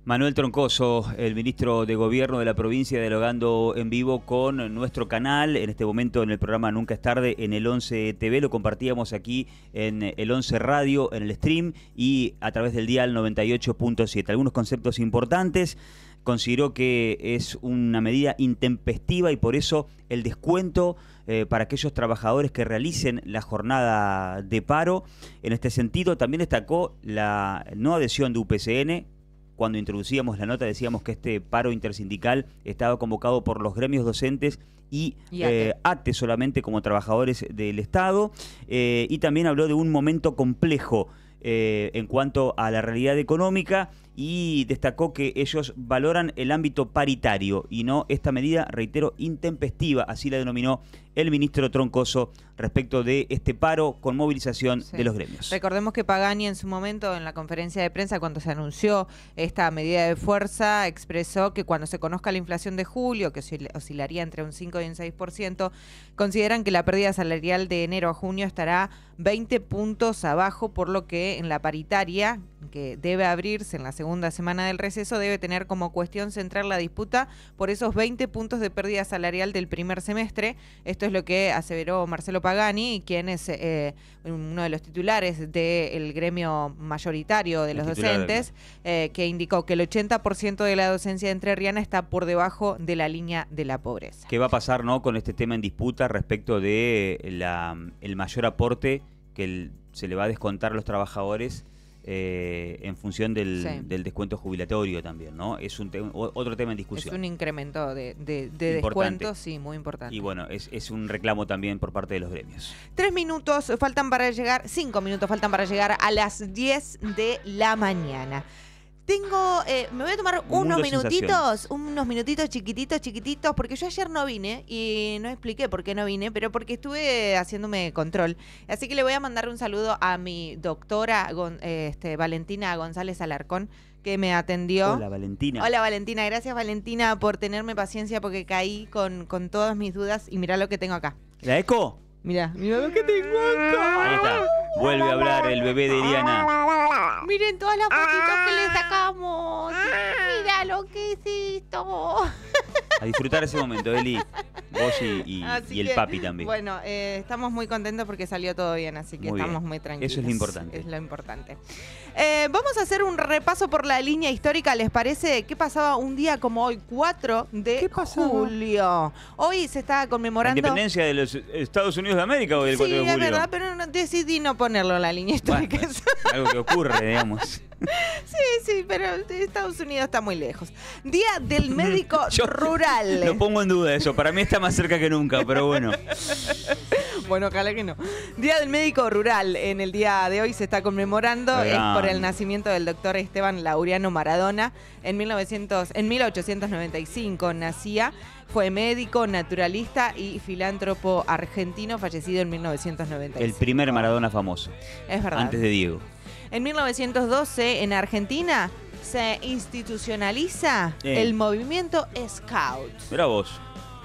Manuel Troncoso, el ministro de Gobierno de la provincia, dialogando en vivo con nuestro canal, en este momento en el programa Nunca es tarde, en el 11 TV, lo compartíamos aquí en el 11 Radio, en el stream y a través del dial 98.7. Algunos conceptos importantes, consideró que es una medida intempestiva y por eso el descuento eh, para aquellos trabajadores que realicen la jornada de paro. En este sentido, también destacó la no adhesión de UPCN, cuando introducíamos la nota decíamos que este paro intersindical estaba convocado por los gremios docentes y, Y ATE. eh, ATE solamente como trabajadores del Estado. eh, y también habló de un momento complejo eh, en cuanto a la realidad económica y destacó que ellos valoran el ámbito paritario y no esta medida, reitero, intempestiva, así la denominó el ministro Troncoso respecto de este paro con movilización Sí. de los gremios. Recordemos que Pagani en su momento en la conferencia de prensa cuando se anunció esta medida de fuerza expresó que cuando se conozca la inflación de julio, que oscil- oscilaría entre un 5 y un 6%, consideran que la pérdida salarial de enero a junio estará 20 puntos abajo, por lo que en la paritaria que debe abrirse en la segunda semana del receso debe tener como cuestión central la disputa por esos 20 puntos de pérdida salarial del primer semestre. Esto es lo que aseveró Marcelo Pagani, quien es eh, uno de los titulares del gremio mayoritario de El los docentes, eh, que indicó que el 80% de la docencia entrerriana está por debajo de la línea de la pobreza. ¿Qué va a pasar no con este tema en disputa respecto de la, el mayor aporte que el- se le va a descontar a los trabajadores eh, en función del, Sí. del descuento jubilatorio también, ¿no? Es un te- otro tema en Es discusión. un incremento de, de, de Importante. descuento, sí, muy importante. Y bueno, es, es un reclamo también por parte de los gremios. Tres minutos faltan para llegar, cinco minutos faltan para llegar a las 10 de la mañana. Tengo, eh, me voy a tomar Un unos minutitos, unos minutitos chiquititos, chiquititos, porque yo ayer no vine y no expliqué por qué no vine, pero porque estuve haciéndome control. Así que le voy a mandar un saludo a mi doctora este, Valentina González Alarcón, que me atendió. Hola, Valentina. Hola Valentina, gracias Valentina por tenerme paciencia porque caí con, con todas mis dudas y mirá lo que tengo acá. ¿La eco? Mira, mira lo que tengo acá. Ahí está. Vuelve a hablar el bebé de Iriana. Miren todas las fotitos que le sacamos. Mira lo que es esto. A disfrutar ese momento, Eli. Vos y, y- Así y el que, papi también. Bueno, eh, estamos muy contentos porque salió todo bien, así que Muy estamos bien. muy tranquilos. Eso es lo importante. Es lo importante. Eh, vamos a hacer un repaso por la línea histórica, ¿les parece? ¿Qué pasaba un día como hoy, 4 de julio? Hoy se está ¿La conmemorando... independencia de los Estados Unidos de América del Sí, 4 de julio? es verdad, pero no- decidí no ponerlo en la línea histórica. Algo que ocurre, digamos. Sí, sí, pero Estados Unidos está muy lejos. Día del médico rural. Lo pongo en duda eso. Para mí está más cerca que nunca, pero bueno. Bueno, ojalá que no. Día del médico rural. En el día de hoy se está conmemorando es por el nacimiento del doctor Esteban Laureano Maradona. En, 1900, en 1895 nacía. Fue médico, naturalista y filántropo argentino, fallecido en 1996. El primer Maradona famoso. Es verdad. Antes de Diego. En 1912, en Argentina, se institucionaliza Eh. el movimiento Scout. Mira vos.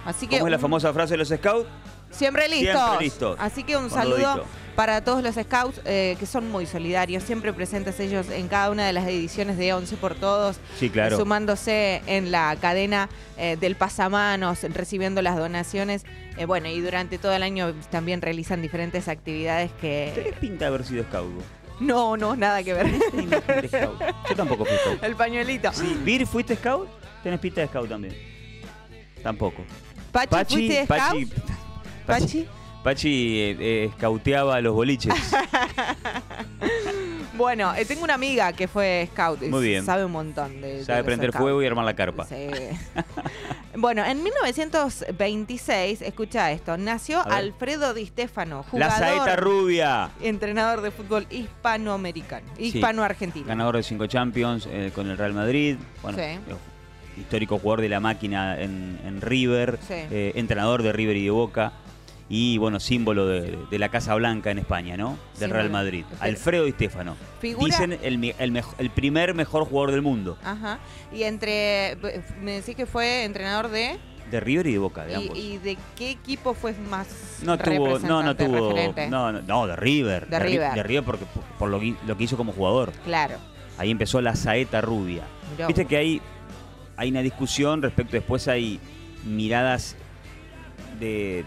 Así que ¿Cómo es la famosa frase de los scouts? Siempre listos. Siempre listos. Así que un saludo. Para todos los scouts eh, que son muy solidarios, siempre presentes ellos en cada una de las ediciones de 11 por Todos, Sí, claro. sumándose en la cadena eh, del pasamanos, recibiendo las donaciones. Eh, bueno, y durante todo el año también realizan diferentes actividades Tenés que... pinta de haber sido scout. No, no, nada que ver. Scout. Yo tampoco fui scout. el pañuelito. Sí, Vir, ¿fuiste scout? Tenés pinta de scout también. Tampoco. Pachi, ¿fuiste scout? Pachi, Pachi, Pachi eh, eh, scouteaba a los boliches. Bueno, eh, tengo una amiga que fue scout. Muy bien. Sabe un montón de. Sabe prender fuego y armar la carpa. Sí. bueno, en 1926, escucha esto, nació. Alfredo Di Stefano, La saeta rubia. entrenador de fútbol hispanoamericano, Sí. hispano-argentino. Ganador de cinco Champions eh, con el Real Madrid. Bueno, Sí. histórico jugador de la máquina en, en River, Sí. eh, entrenador de River y de Boca. Y bueno, símbolo de, de la Casa Blanca en España, ¿no? Del. Real Madrid. Alfredo Di Stefano. Figura- Dicen el, el, mejo- el primer mejor jugador del mundo. Ajá. Y entre. Me decís que fue entrenador de. De River y de Boca, de ¿Y, ambos. y de qué equipo fue más No tuvo, no, no tuvo, referente? no, no, no, de River. De Ri- River. De River porque, por, lo, que, lo que hizo como jugador. Claro. Ahí empezó la saeta rubia. Viste que hay, hay una discusión respecto, después hay miradas de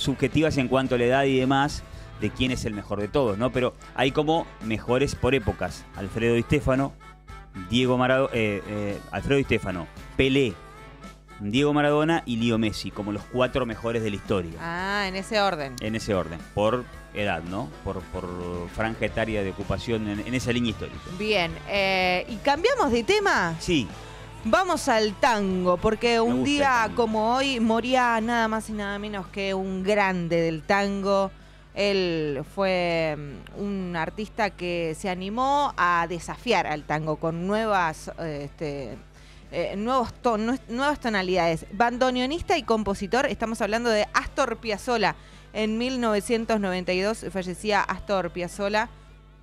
subjetivas en cuanto a la edad y demás de quién es el mejor de todos, ¿no? Pero hay como mejores por épocas. Alfredo Di Stefano, Diego Maradona, Alfredo Di Stefano, Pelé, Diego Maradona y Leo Messi, como los cuatro mejores de la historia. Ah, en ese orden. En ese orden, por edad, ¿no? Por, por franja etaria de ocupación en, en esa línea histórica. Bien. eh, ¿Y cambiamos de tema? Sí, Vamos al tango, porque un día como hoy moría nada más y nada menos que un grande del tango. Él fue mm, un artista que se animó a desafiar al tango con nuevas, este, eh, nuevos ton- nuevas tonalidades. Bandoneonista y compositor, estamos hablando de Astor Piazzolla. En 1992 fallecía Astor Piazzolla,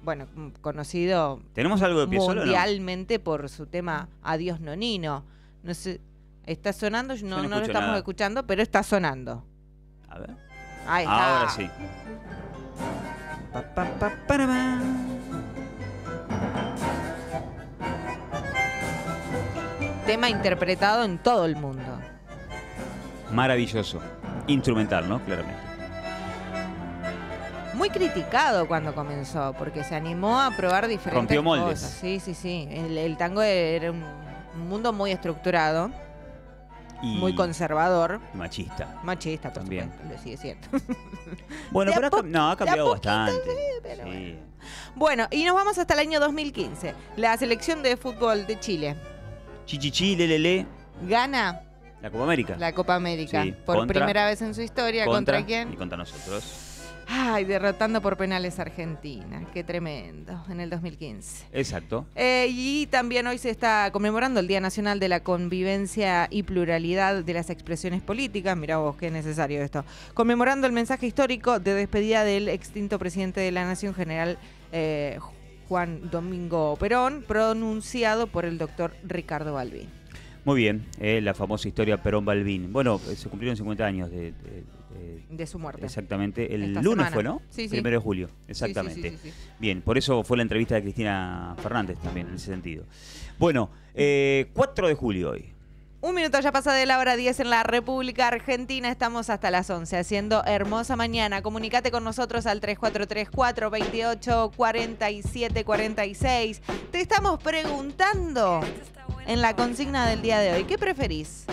bueno, mm, conocido ¿tenemos algo de Piazzolla o no? mundialmente por su tema Adiós Nonino. No sé, está sonando, no, no no lo estamos nada. escuchando, pero está sonando. A ver. Ahí está. Ahora sí. Pa, pa, pa, para, pa. Tema interpretado en todo el mundo. Maravilloso. Instrumental, ¿no? Claramente. Muy criticado cuando comenzó, porque se animó a probar diferentes Rompió moldes. cosas. Sí, sí, sí. El, el tango era un un mundo muy estructurado, Y muy conservador, machista. machista, por También. supuesto, lo sigue siendo. Bueno, pero ha, no, ha cambiado poquito, bastante. pero Sí. Bueno, y nos vamos hasta el año 2015. La selección de fútbol de Chile Chichichi, lelele, gana la Copa América. la Copa América Sí, por contra- primera vez en su historia. ¿Contra, quién? Y contra nosotros. Ay, derrotando por penales a Argentina. Qué tremendo. En el 2015. Exacto. Eh, y también hoy se está conmemorando el Día Nacional de la Convivencia y Pluralidad de las Expresiones Políticas. Mirá vos, qué necesario esto. Conmemorando el mensaje histórico de despedida del extinto presidente de la Nación, general eh, Juan Domingo Perón, pronunciado por el doctor Ricardo Balbín. Muy bien, eh, la famosa historia Perón-Balbín. Bueno, se cumplieron 50 años de, de- de- De su muerte. Exactamente, el Esta lunes semana. fue, ¿no? Sí, sí. Primero de julio, exactamente. sí, sí, sí. Bien, por eso fue la entrevista de Cristina Fernández también, en ese sentido. Bueno, eh, 4 de julio hoy. Un minuto ya pasa de la hora 10 en la República Argentina. Estamos hasta las 11 haciendo hermosa mañana. Comunicate con nosotros al 3434-284746. Te estamos preguntando en la consigna del día de hoy, ¿qué preferís?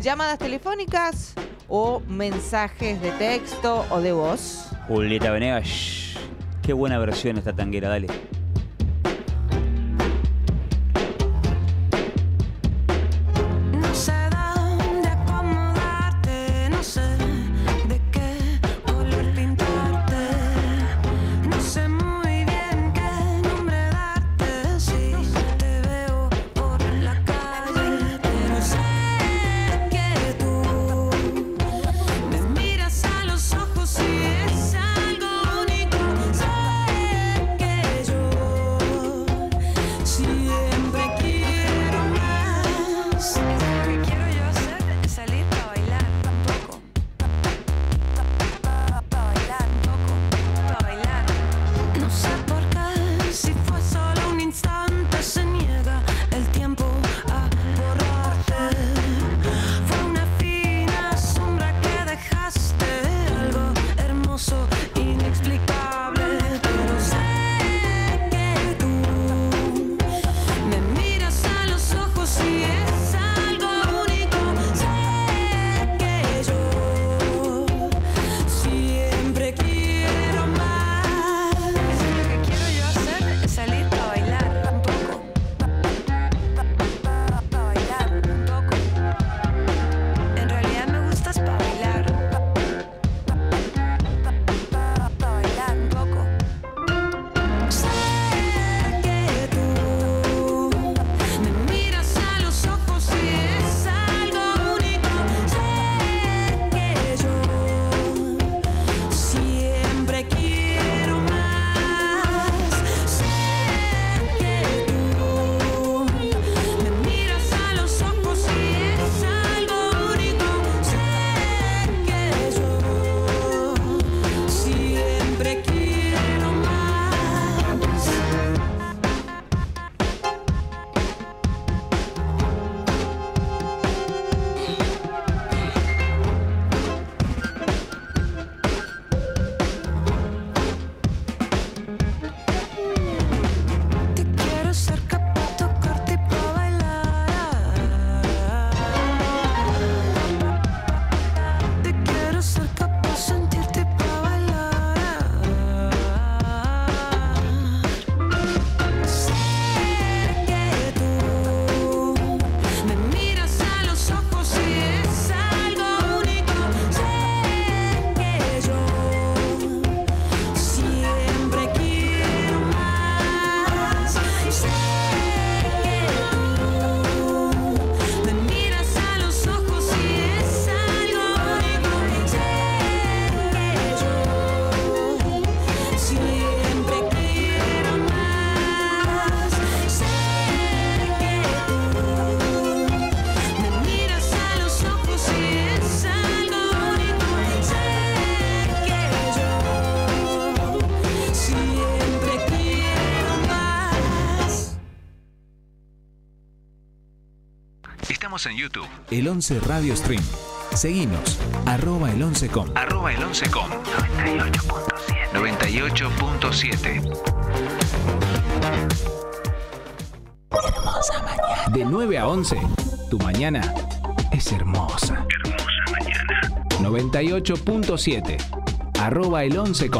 ¿Llamadas telefónicas o mensajes de texto o de voz? Julieta Venegas, qué buena versión esta tanguera, dale. YouTube. El 11 Radio Stream. Seguinos. Arroba el 11 com. Arroba el 11 com. 98.7. 98.7. Hermosa mañana. De 9 a 11. Tu mañana es hermosa. Hermosa mañana. 98.7. Arroba el 11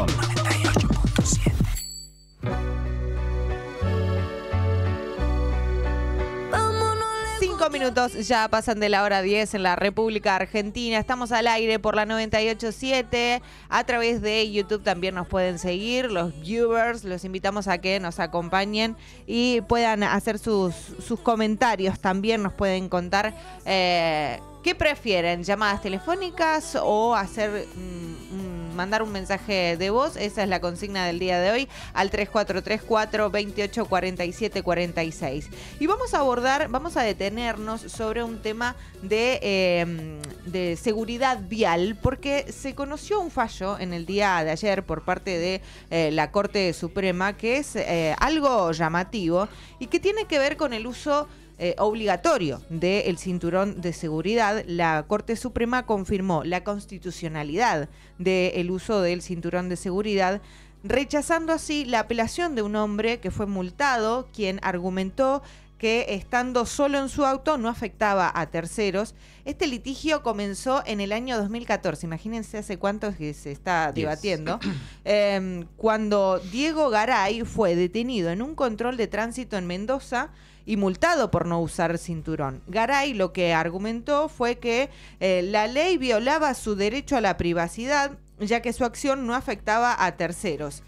ya pasan de la hora 10 en la República Argentina. Estamos al aire por la 98.7. A través de YouTube también nos pueden seguir. Los viewers, los invitamos a que nos acompañen y puedan hacer sus, sus comentarios. También nos pueden contar eh, qué prefieren, llamadas telefónicas o hacer mm, mandar un mensaje de voz. Esa es la consigna del día de hoy al 3434 28 47 46. Y vamos a abordar, vamos a detenernos sobre un tema de, eh, de seguridad vial, porque se conoció un fallo en el día de ayer por parte de eh, la Corte Suprema que es eh, algo llamativo y que tiene que ver con el uso eh, obligatorio del cinturón de seguridad, la Corte Suprema confirmó la constitucionalidad del uso del cinturón de seguridad, rechazando así la apelación de un hombre que fue multado, quien argumentó que estando solo en su auto no afectaba a terceros. Este litigio comenzó en el año 2014, imagínense hace cuánto es que se está debatiendo, eh, cuando Diego Garay fue detenido en un control de tránsito en Mendoza y multado por no usar cinturón. Garay lo que argumentó fue que eh, la ley violaba su derecho a la privacidad, ya que su acción no afectaba a terceros.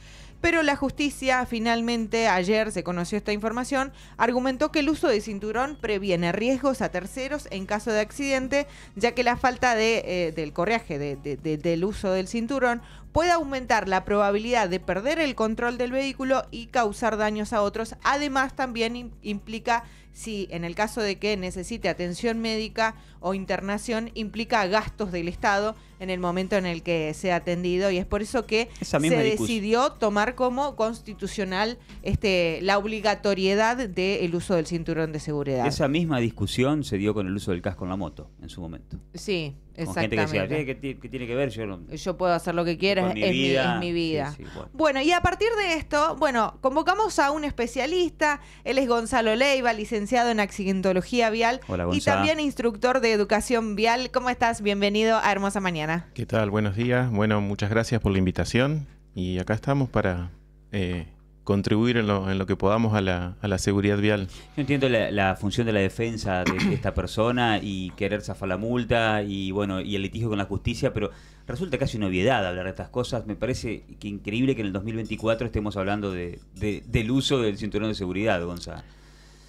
Pero la justicia finalmente, ayer se conoció esta información, argumentó que el uso de cinturón previene riesgos a terceros en caso de accidente, ya que la falta de, eh, del correaje de- de- de- del uso del cinturón puede aumentar la probabilidad de perder el control del vehículo y causar daños a otros. Además, también im- implica, si en el caso de que necesite atención médica o internación, implica gastos del Estado en el momento en el que sea atendido y es por eso que se decidió tomar como constitucional este la obligatoriedad del uso del cinturón de seguridad. Esa misma discusión se dio con el uso del casco en la moto en su momento. Sí, Con gente que decía, exactamente. "Eh, ¿qué, ti- qué tiene que ver? Yo no- Yo puedo hacer lo que quiera, es mi mi, vida. es mi vida. Sí, sí, bueno. Bueno, y a partir de esto, bueno, convocamos a un especialista. Él es Gonzalo Leiva, licenciado en accidentología vial Hola, y también instructor de educación vial. ¿Cómo estás? Bienvenido a Hermosa Mañana. ¿Qué tal? Buenos días. Bueno, muchas gracias por la invitación y acá estamos para eh, contribuir en lo, en lo que podamos a la, a la seguridad vial. Yo entiendo la, la función de la defensa de, esta persona y querer zafar la multa y bueno y el litigio con la justicia, pero resulta casi una obviedad hablar de estas cosas. Me parece que increíble que en el 2024 estemos hablando de, de- del uso del cinturón de seguridad, Gonzalo.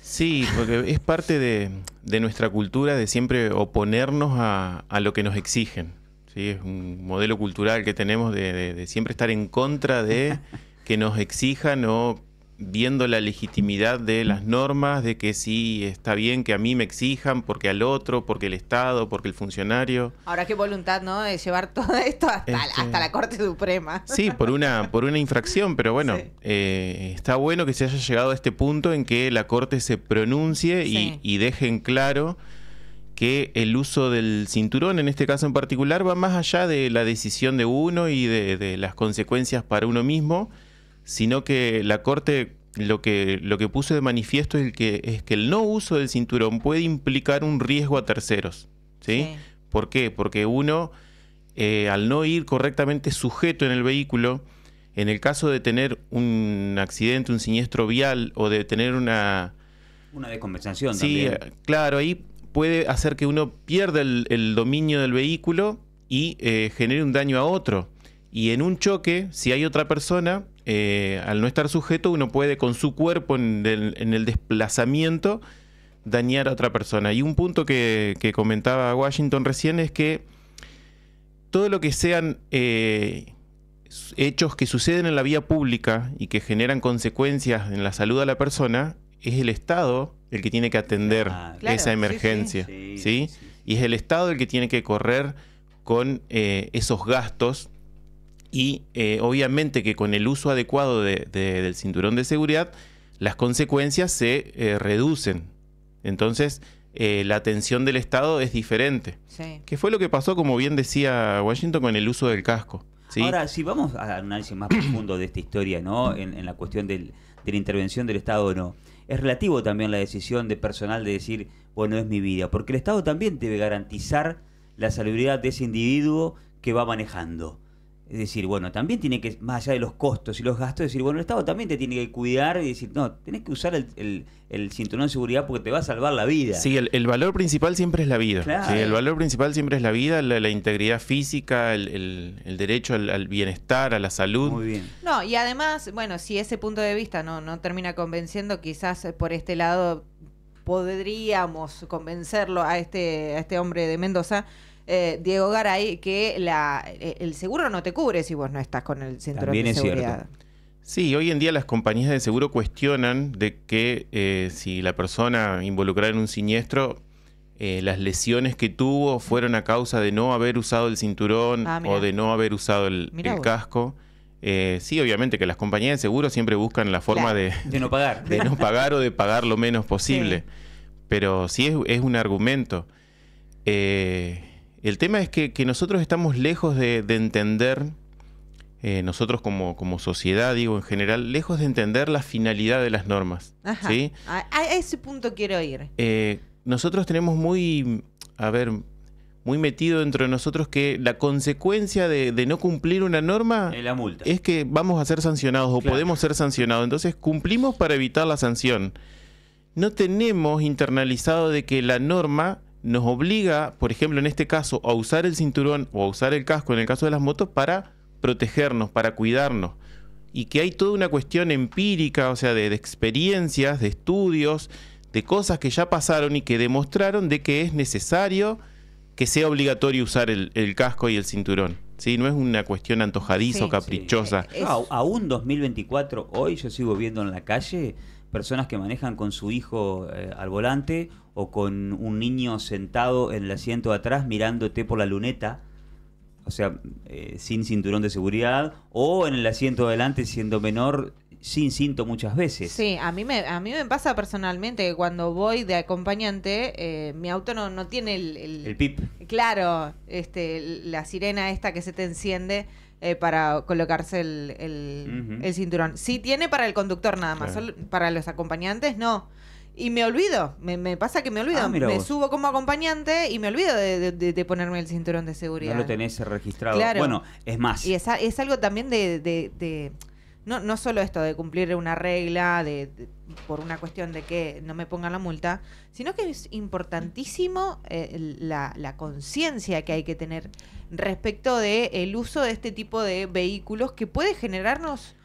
Sí, porque es parte de, de nuestra cultura de siempre oponernos a, a lo que nos exigen. ¿sí? Es un modelo cultural que tenemos de, de- de siempre estar en contra de que nos exijan o viendo la legitimidad de las normas, de que sí está bien que a mí me exijan, porque al otro, porque el Estado, porque el funcionario. Ahora qué voluntad, ¿no? De llevar todo esto hasta, Este- hasta la Corte Suprema. Sí, por una, por una infracción, pero bueno, eh, está bueno que se haya llegado a este punto en que la Corte se pronuncie y, Sí. y deje en claro que el uso del cinturón, en este caso en particular, va más allá de la decisión de uno y de, de las consecuencias para uno mismo, sino que la Corte lo que, lo que puso de manifiesto es, que, es que el no uso del cinturón puede implicar un riesgo a terceros. ¿sí? ¿Por qué? Porque uno, eh, al no ir correctamente sujeto en el vehículo, en el caso de tener un accidente, un siniestro vial o de tener una... Una descompensación Sí, también. claro, ahí puede hacer que uno pierda el, el dominio del vehículo y eh, genere un daño a otro. Y en un choque, si hay otra persona, eh, al no estar sujeto, uno puede con su cuerpo en el, en el desplazamiento dañar a otra persona. Y un punto que, que comentaba Washington recién es que todo lo que sean eh, hechos que suceden en la vía pública y que generan consecuencias en la salud de la persona, es el Estado el que tiene que atender Claro, esa sí, emergencia. sí. ¿sí? Y es el Estado el que tiene que correr con eh, esos gastos y eh, obviamente que con el uso adecuado de- de- del cinturón de seguridad las consecuencias se eh, reducen. Entonces, eh, la atención del Estado es diferente. Sí. Que fue lo que pasó, como bien decía Washington, con el uso del casco. ¿sí? Ahora, si vamos al análisis más profundo de esta historia, ¿no? En, en la cuestión del- de la intervención del Estado o no, es relativo también la decisión de personal de decir, bueno, es mi vida, porque el Estado también debe garantizar la salubridad de ese individuo que va manejando. Es decir, bueno, también tiene que, más allá de los costos y los gastos, decir, bueno, el Estado también te tiene que cuidar y decir, no, tenés que usar el, el- el cinturón de seguridad porque te va a salvar la vida. Sí, el, el valor principal siempre es la vida. Claro. Sí, el valor principal siempre es la vida, la, la integridad física, el, el- el derecho al, al bienestar, a la salud. Muy bien. No, y además, bueno, si ese punto de vista no, no termina convenciendo, quizás eh, por este lado podríamos convencerlo a este, a este hombre de Mendoza, eh, Diego Garay, que la, eh, el seguro no te cubre si vos no estás con el cinturón También de es cierto. seguridad. Sí, hoy en día las compañías de seguro cuestionan de que eh, si la persona involucrada en un siniestro, eh, las lesiones que tuvo fueron a causa de no haber usado el cinturón Ah, o de no haber usado el, casco. Eh, sí, obviamente que las compañías de seguro siempre buscan la forma Claro. de, De no pagar. de no pagar o de pagar lo menos posible. Pero sí es, es un argumento. Eh, el tema es que, que nosotros estamos lejos de, de entender, eh, nosotros como, como sociedad, digo en general, lejos de entender la finalidad de las normas. Ajá. ¿sí? A, a ese punto quiero ir. Eh, nosotros tenemos muy, a ver, muy metido dentro de nosotros que la consecuencia de, de no cumplir una norma la multa. es que vamos a ser sancionados o Claro. podemos ser sancionados. Entonces cumplimos para evitar la sanción. No tenemos internalizado de que la norma nos obliga, por ejemplo, en este caso, a usar el cinturón o a usar el casco en el caso de las motos para protegernos, para cuidarnos. Y que hay toda una cuestión empírica, o sea, de, de experiencias, de estudios, de cosas que ya pasaron y que demostraron de que es necesario que sea obligatorio usar el, el casco y el cinturón. ¿sí? No es una cuestión antojadiza o Sí. caprichosa. Yo, a- aún 2024, hoy yo sigo viendo en la calle personas que manejan con su hijo eh, al volante o con un niño sentado en el asiento de atrás mirándote por la luneta, o sea, eh, sin cinturón de seguridad, o en el asiento de adelante siendo menor, sin cinto muchas veces. Sí, a mí me, a mí me pasa personalmente que cuando voy de acompañante, eh, mi auto no, no tiene el, el- El pip. Claro, este, la sirena esta que se te enciende eh, para colocarse el, el- cinturón. Sí tiene para el conductor nada más, Claro. para los acompañantes no. Y me olvido, me, me pasa que me olvido. Ah, me vos. subo como acompañante y me olvido de, de- de- ponerme el cinturón de seguridad. No lo tenés registrado. Claro. Bueno, es más. Y es, es algo también de... de- de- no, no solo esto de cumplir una regla, de, por una cuestión de que no me pongan la multa, sino que es importantísimo eh, la, la conciencia que hay que tener respecto de el uso de este tipo de vehículos que puede generarnos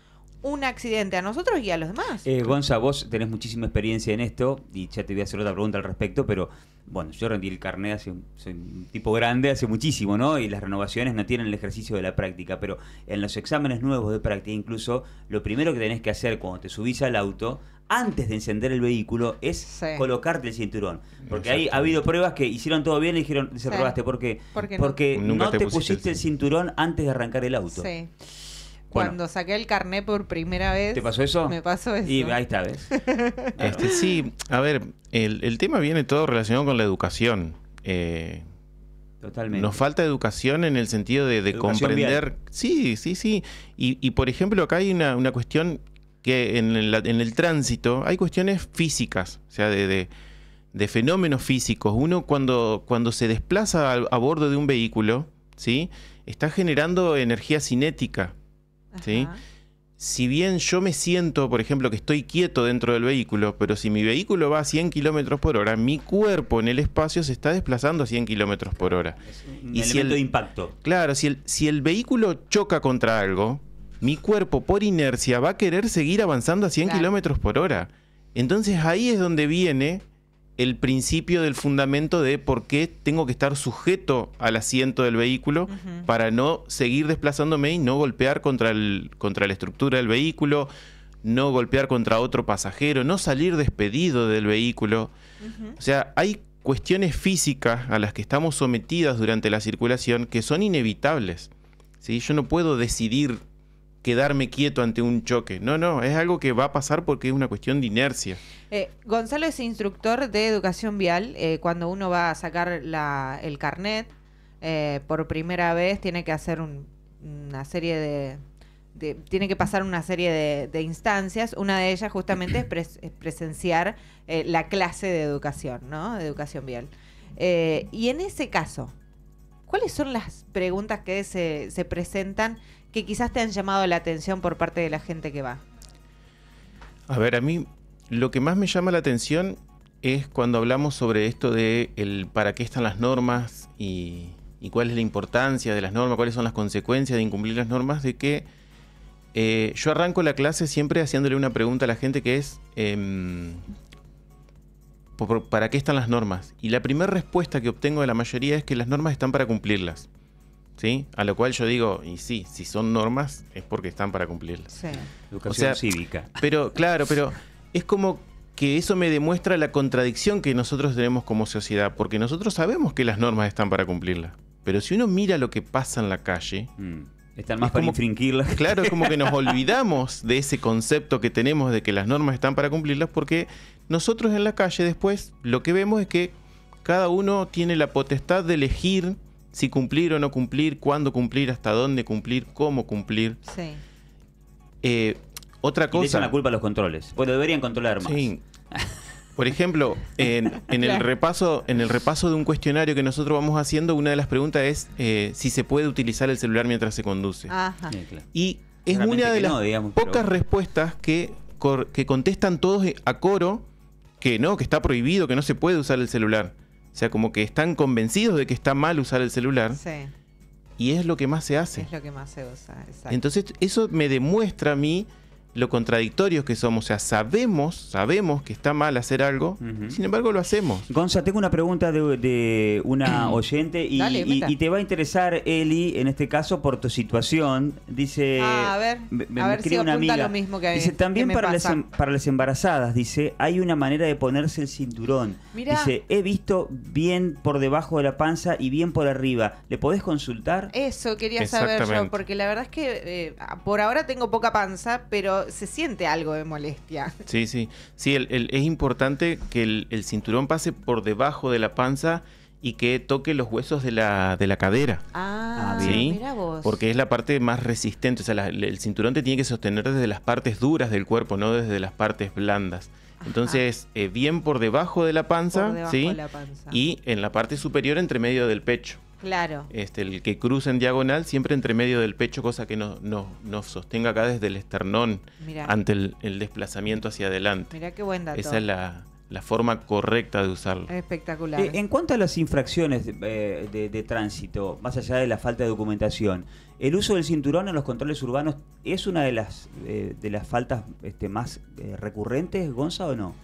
un accidente a nosotros y a los demás. Eh, vos tenés muchísima experiencia en esto y ya te voy a hacer otra pregunta al respecto, pero bueno, yo rendí el carnet hace un, soy un tipo grande hace muchísimo, ¿no? Y las renovaciones no tienen el ejercicio de la práctica, pero en los exámenes nuevos de práctica incluso, lo primero que tenés que hacer cuando te subís al auto, antes de encender el vehículo, es colocarte el cinturón. Porque ahí ha habido pruebas que hicieron todo bien y dijeron, Sí. desaprobaste. ¿Por qué? Porque Nunca no te te, pusiste pusiste, el el cinturón antes de arrancar el auto. Sí. Bueno. Cuando saqué el carnet por primera vez. ¿Te pasó eso? Me pasó eso. Y ahí está, ¿ves? Este, sí, a ver, el, el tema viene todo relacionado con la educación. Eh, Totalmente. Nos falta educación en el sentido de, de Educación comprender. vial. Sí, sí, sí. Y, y, por ejemplo, acá hay una, una cuestión que en el, en el tránsito hay cuestiones físicas, o sea, de, de- de fenómenos físicos. Uno cuando, cuando se desplaza a, a bordo de un vehículo, ¿sí? Está generando energía cinética, ¿sí? Si bien yo me siento, por ejemplo, que estoy quieto dentro del vehículo, pero si mi vehículo va a 100 kilómetros por hora, mi cuerpo en el espacio se está desplazando a 100 kilómetros por hora. Un Y si elemento el- de impacto. Claro, si el, si el vehículo choca contra algo, mi cuerpo por inercia va a querer seguir avanzando a 100 Claro. kilómetros por hora. Entonces ahí es donde viene el principio del fundamento de por qué tengo que estar sujeto al asiento del vehículo para no seguir desplazándome y no golpear contra, el, contra la estructura del vehículo, no golpear contra otro pasajero, no salir despedido del vehículo. O sea, hay cuestiones físicas a las que estamos sometidas durante la circulación que son inevitables. ¿sí? Yo no puedo decidir quedarme quieto ante un choque. No, no, es algo que va a pasar porque es una cuestión de inercia. Eh, Gonzalo es instructor de educación vial. Eh, cuando uno va a sacar el carnet eh, por primera vez, tiene que hacer un- una serie de, Tiene que pasar una serie de, de instancias. Una de ellas, justamente, es, es presenciar la clase de educación, ¿no? De educación vial. Y en ese caso, ¿cuáles son las preguntas que se, se presentan que quizás te han llamado la atención por parte de la gente que va? A ver, a mí lo que más me llama la atención es cuando hablamos sobre esto de el para qué están las normas y, cuál es la importancia de las normas, cuáles son las consecuencias de incumplir las normas, de que eh, yo arranco la clase siempre haciéndole una pregunta a la gente que es em, ¿para qué están las normas? Y la primera respuesta que obtengo de la mayoría es que las normas están para cumplirlas. ¿Sí? A lo cual yo digo, y sí, si son normas es porque están para cumplirlas. Sí. Educación cívica. Pero, claro, pero es como que eso me demuestra la contradicción que nosotros tenemos como sociedad, porque nosotros sabemos que las normas están para cumplirlas. Pero si uno mira lo que pasa en la calle, Mm. Están más Es para como- infringirlas. Claro, es como que nos olvidamos de ese concepto que tenemos de que las normas están para cumplirlas, porque nosotros en la calle después lo que vemos es que cada uno tiene la potestad de elegir si cumplir o no cumplir, cuándo cumplir, hasta dónde cumplir, cómo cumplir. Sí. Eh, otra Y le cosa. echan la culpa a los controles. Bueno, deberían controlar más. Sí. Por ejemplo, en, en el Claro. repaso, en el repaso de un cuestionario que nosotros vamos haciendo, una de las preguntas es eh, si se puede utilizar el celular mientras se conduce. Ajá. Y es Realmente una de las no, digamos, pero- pocas respuestas que, que contestan todos a coro que no, que está prohibido, que no se puede usar el celular. O sea, como que están convencidos de que está mal usar el celular. Sí, Y es lo que más se hace. es lo que más se usa. Exacto. Entonces, eso me demuestra a mí lo contradictorios que somos. O sea, sabemos, sabemos que está mal hacer algo, sin embargo lo hacemos. Gonza, tengo una pregunta de, de una oyente y, Dale, y- meta. y te va a interesar, Eli, en este caso por tu situación. Dice. Ah, a ver, me- me a ver si escribe una amiga. lo mismo que a mí, Dice, también que me para las, pasa". em- para las embarazadas, dice, hay una manera de ponerse el cinturón. Mirá. Dice, he visto bien por debajo de la panza y bien por arriba. ¿Le podés consultar? Eso quería saber yo, porque la verdad es que eh, por ahora tengo poca panza, pero se siente algo de molestia. Sí, sí. Sí, el- el- es importante que el, el cinturón pase por debajo de la panza y que toque los huesos de la, de la cadera. Ah, ¿Sí? mira vos. Porque es la parte más resistente. O sea, la- el cinturón te tiene que sostener desde las partes duras del cuerpo, no desde las partes blandas. Entonces, eh, bien por debajo de la panza, Por debajo ¿sí? de la panza. Y en la parte superior, entre medio del pecho. Claro. Este, el que cruza en diagonal, siempre entre medio del pecho, cosa que nos, nos, nos sostenga acá desde el esternón Mirá. ante el, el desplazamiento hacia adelante. Mirá qué buen dato. Esa es la, la forma correcta de usarlo. Espectacular. Eh, en cuanto a las infracciones eh, de, de tránsito, más allá de la falta de documentación, ¿el uso del cinturón en los controles urbanos es una de las, eh, de las faltas este, más eh, recurrentes, Gonza, o no?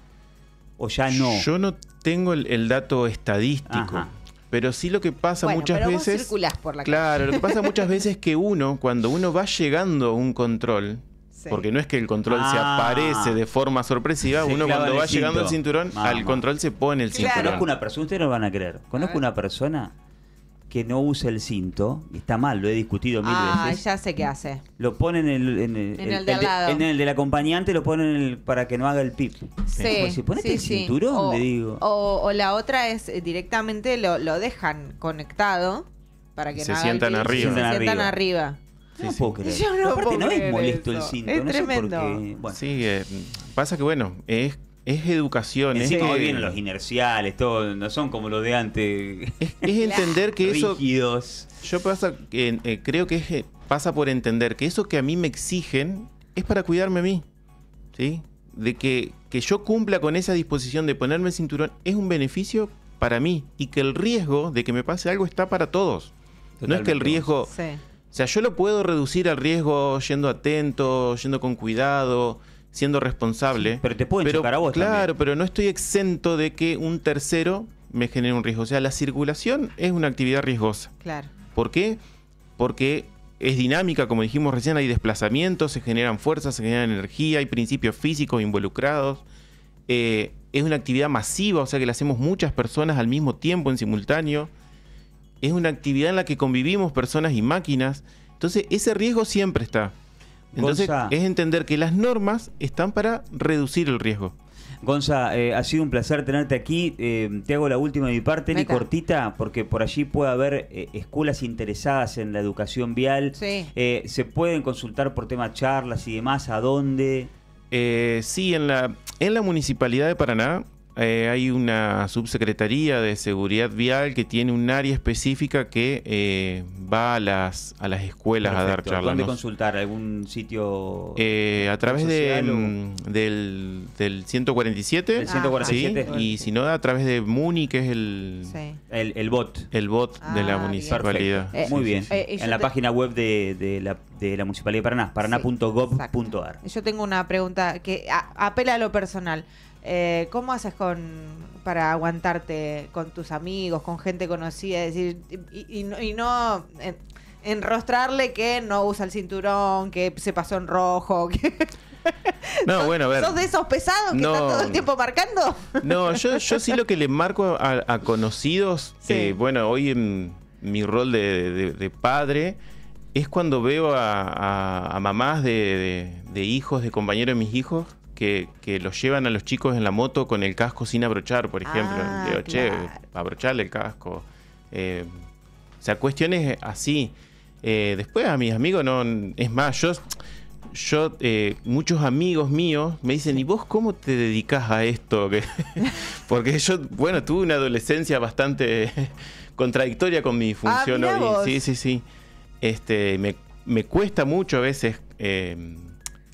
¿O ya no? Yo no tengo el, el dato estadístico. Ajá. Pero sí lo que pasa Bueno, muchas pero vos veces. circulás por la Claro, lo que pasa muchas veces es que uno, cuando uno va llegando a un control, Sí. porque no es que el control se Ah. aparece de forma sorpresiva, uno cuando va llegando al cinturón, Mamá. al control se pone el Conozco cinturón. una persona, ustedes no van a creer. Conozco una persona que no usa el cinto, y está mal, lo he discutido mil Ah, veces. ya sé qué hace. Lo pone en el, en el, En el de al de, lado. en el del acompañante, lo pone en el- para que no haga el pip. Sí, Pues si ponete sí, el sí. cinturón, o, le digo. O, o la otra es eh, directamente lo, lo dejan conectado para que Se no haga el sientan pip, arriba. Se Sientan sientan arriba. arriba. no puedo creer. Yo no Aparte, puedo no es creer molesto eso. el cinto. Es no sé por tremendo. qué. Bueno. Sí, eh, pasa que bueno, es, es educación. Es, que- hoy vienen los inerciales, todo, no son como los de antes. es entender que eso. Rígidos. Yo pasa, que, eh, creo que es, eh, pasa por entender que eso que a mí me exigen es para cuidarme a mí. ¿Sí? De que, que yo cumpla con esa disposición de ponerme el cinturón es un beneficio para mí y que el riesgo de que me pase algo está para todos. No es que el riesgo... Sí. O sea, yo lo puedo reducir al riesgo yendo atento, yendo con cuidado, siendo responsable. pero te pueden chocar a vos Claro, también. pero no estoy exento de que un tercero me genere un riesgo. O sea, la circulación es una actividad riesgosa. Claro. ¿Por qué? Porque es dinámica, como dijimos recién, hay desplazamientos, se generan fuerzas, se generan energía, hay principios físicos involucrados. Eh, es una actividad masiva, o sea que la hacemos muchas personas al mismo tiempo, en simultáneo. Es una actividad en la que convivimos personas y máquinas. Entonces, ese riesgo siempre está. Entonces Gonza. es entender que las normas están para reducir el riesgo. Gonza, eh, ha sido un placer tenerte aquí. Eh, te hago la última de mi parte, ni cortita, porque por allí puede haber eh, escuelas interesadas en la educación vial. Sí. Eh, se pueden consultar por tema charlas y demás. ¿A dónde? Eh, sí, en la, en la Municipalidad de Paraná eh, hay una subsecretaría de seguridad vial que tiene un área específica que eh, va a las, a las escuelas a dar charlas. ¿Dónde consultar? ¿Algún sitio? Eh, a través de, o- mm, del, del 147. El 147. Sí, y si no, a través de Muni, que es el, Sí. El, el bot. el bot de la Ah, bien. municipalidad. Eh, Muy bien. eh, yo en la te- página web de, de la, de la Municipalidad de Paraná, paraná.gov.ar. Yo tengo una pregunta que apela a lo personal. Eh, ¿Cómo haces con para aguantarte con tus amigos, con gente conocida? Es decir, y, y no, y no en- enrostrarle que no usa el cinturón, que se pasó en rojo. Que... No, bueno, a ver. ¿Sos de esos pesados que No. están todo el tiempo marcando? No, yo, yo sí lo que le marco a, a conocidos, eh, bueno, hoy en mi rol de, de- de padre, es cuando veo a, a- a mamás de hijos, de compañeros de mis hijos, que, que los llevan a los chicos en la moto con el casco sin abrochar, por ejemplo. Ah, Le digo, che, claro. abrocharle el casco. Eh, o sea, cuestiones así. Eh, después a mis amigos no... Es más, yo... Yo, eh, muchos amigos míos me dicen, ¿y vos cómo te dedicas a esto? Que- Porque yo, bueno, tuve una adolescencia bastante contradictoria con mi función Ah, hoy. Sí, sí, sí. Este, me, me cuesta mucho a veces eh,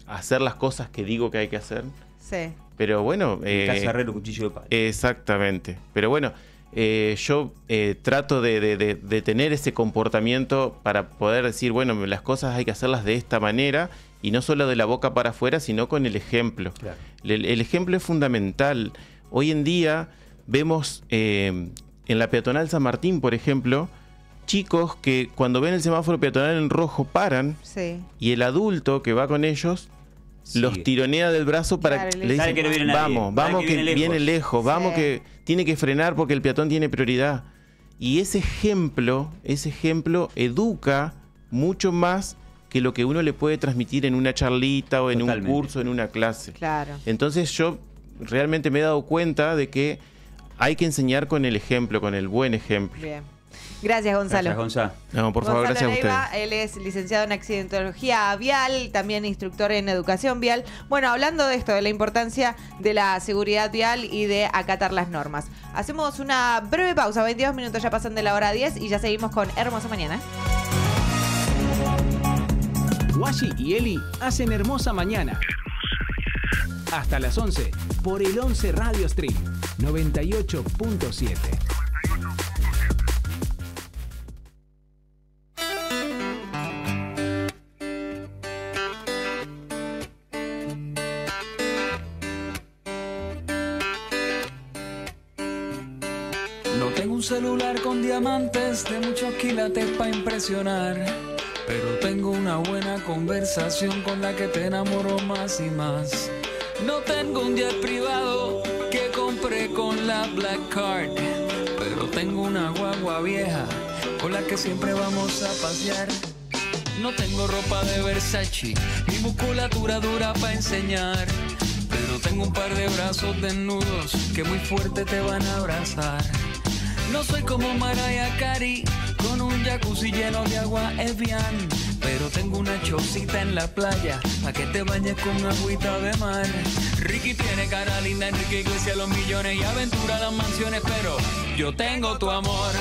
hacer las cosas que digo que hay que hacer. Sí. Pero bueno. eh, Casa herrero, cuchillo de palo. Exactamente. Pero bueno, eh, yo eh, trato de, de- de- de tener ese comportamiento para poder decir, bueno, las cosas hay que hacerlas de esta manera y no solo de la boca para afuera, sino con el ejemplo. El, el ejemplo es fundamental. Hoy en día vemos eh, en la peatonal San Martín, por ejemplo, chicos que cuando ven el semáforo peatonal en rojo paran Sí. y el adulto que va con ellos los tironea del brazo para Claro, que le dicen, que vamos, vamos que que, viene viene, lejos". lejos, vamos Sí. que tiene que frenar porque el peatón tiene prioridad. Y ese ejemplo, ese ejemplo educa mucho más que lo que uno le puede transmitir en una charlita o en Totalmente. un curso, en una clase. Claro. Entonces yo realmente me he dado cuenta de que hay que enseñar con el ejemplo, con el buen ejemplo. Bien. Gracias, Gonzalo. Gracias, Gonza. No, por favor, Gonzalo gracias a. Leiva, él es licenciado en accidentología vial, también instructor en educación vial. Bueno, hablando de esto, de la importancia de la seguridad vial y de acatar las normas. Hacemos una breve pausa, 22 minutos ya pasan de la hora 10 y ya seguimos con Hermosa Mañana. Washi y Eli hacen hermosa mañana. Hasta las 11 por el 11 Radio Stream 98.7. celular con diamantes de muchos quilates para impresionar. Pero tengo una buena conversación con la que te enamoro más y más. No tengo un jet privado que compré con la Black Card. Pero tengo una guagua vieja con la que siempre vamos a pasear. No tengo ropa de Versace ni musculatura dura para enseñar. Pero tengo un par de brazos desnudos que muy fuerte te van a abrazar. No soy como Mariah Carey con un jacuzzi lleno de agua Evian. Pero tengo una chocita en la playa pa' que te bañes con agüita de mar. Ricky tiene cara linda, Enrique Iglesias los millones y aventura las mansiones. Pero yo tengo tu amor.